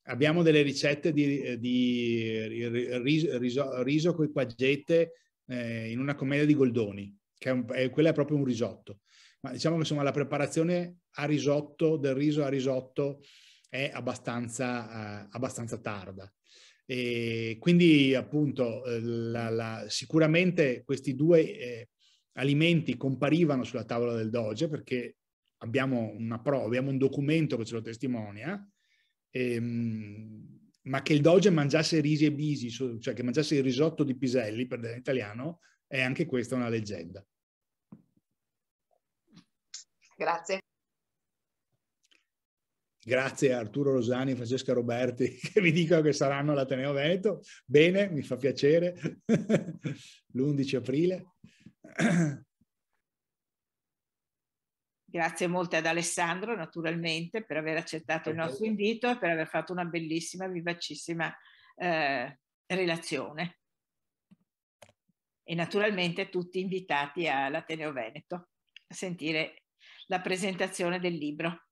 Abbiamo delle ricette di, di riso, riso, riso con i quaggette eh, in una commedia di Goldoni, che è, un, è, quella è proprio un risotto. Ma diciamo che insomma la preparazione a risotto, del riso a risotto, è abbastanza, eh, abbastanza tarda. E quindi appunto eh, la, la, sicuramente questi due eh, alimenti comparivano sulla tavola del Doge perché abbiamo una prova, abbiamo un documento che ce lo testimonia, ehm, ma che il Doge mangiasse risi e bisi, cioè che mangiasse il risotto di piselli per l'italiano, è anche questa una leggenda. Grazie. Grazie a Arturo Rosani e Francesca Roberti che mi dicono che saranno all'Ateneo Veneto. Bene, mi fa piacere. L'11 aprile. Grazie molte ad Alessandro, naturalmente, per aver accettato il nostro invito e per aver fatto una bellissima, vivacissima eh, relazione. E naturalmente tutti invitati all'Ateneo Veneto a sentire la presentazione del libro.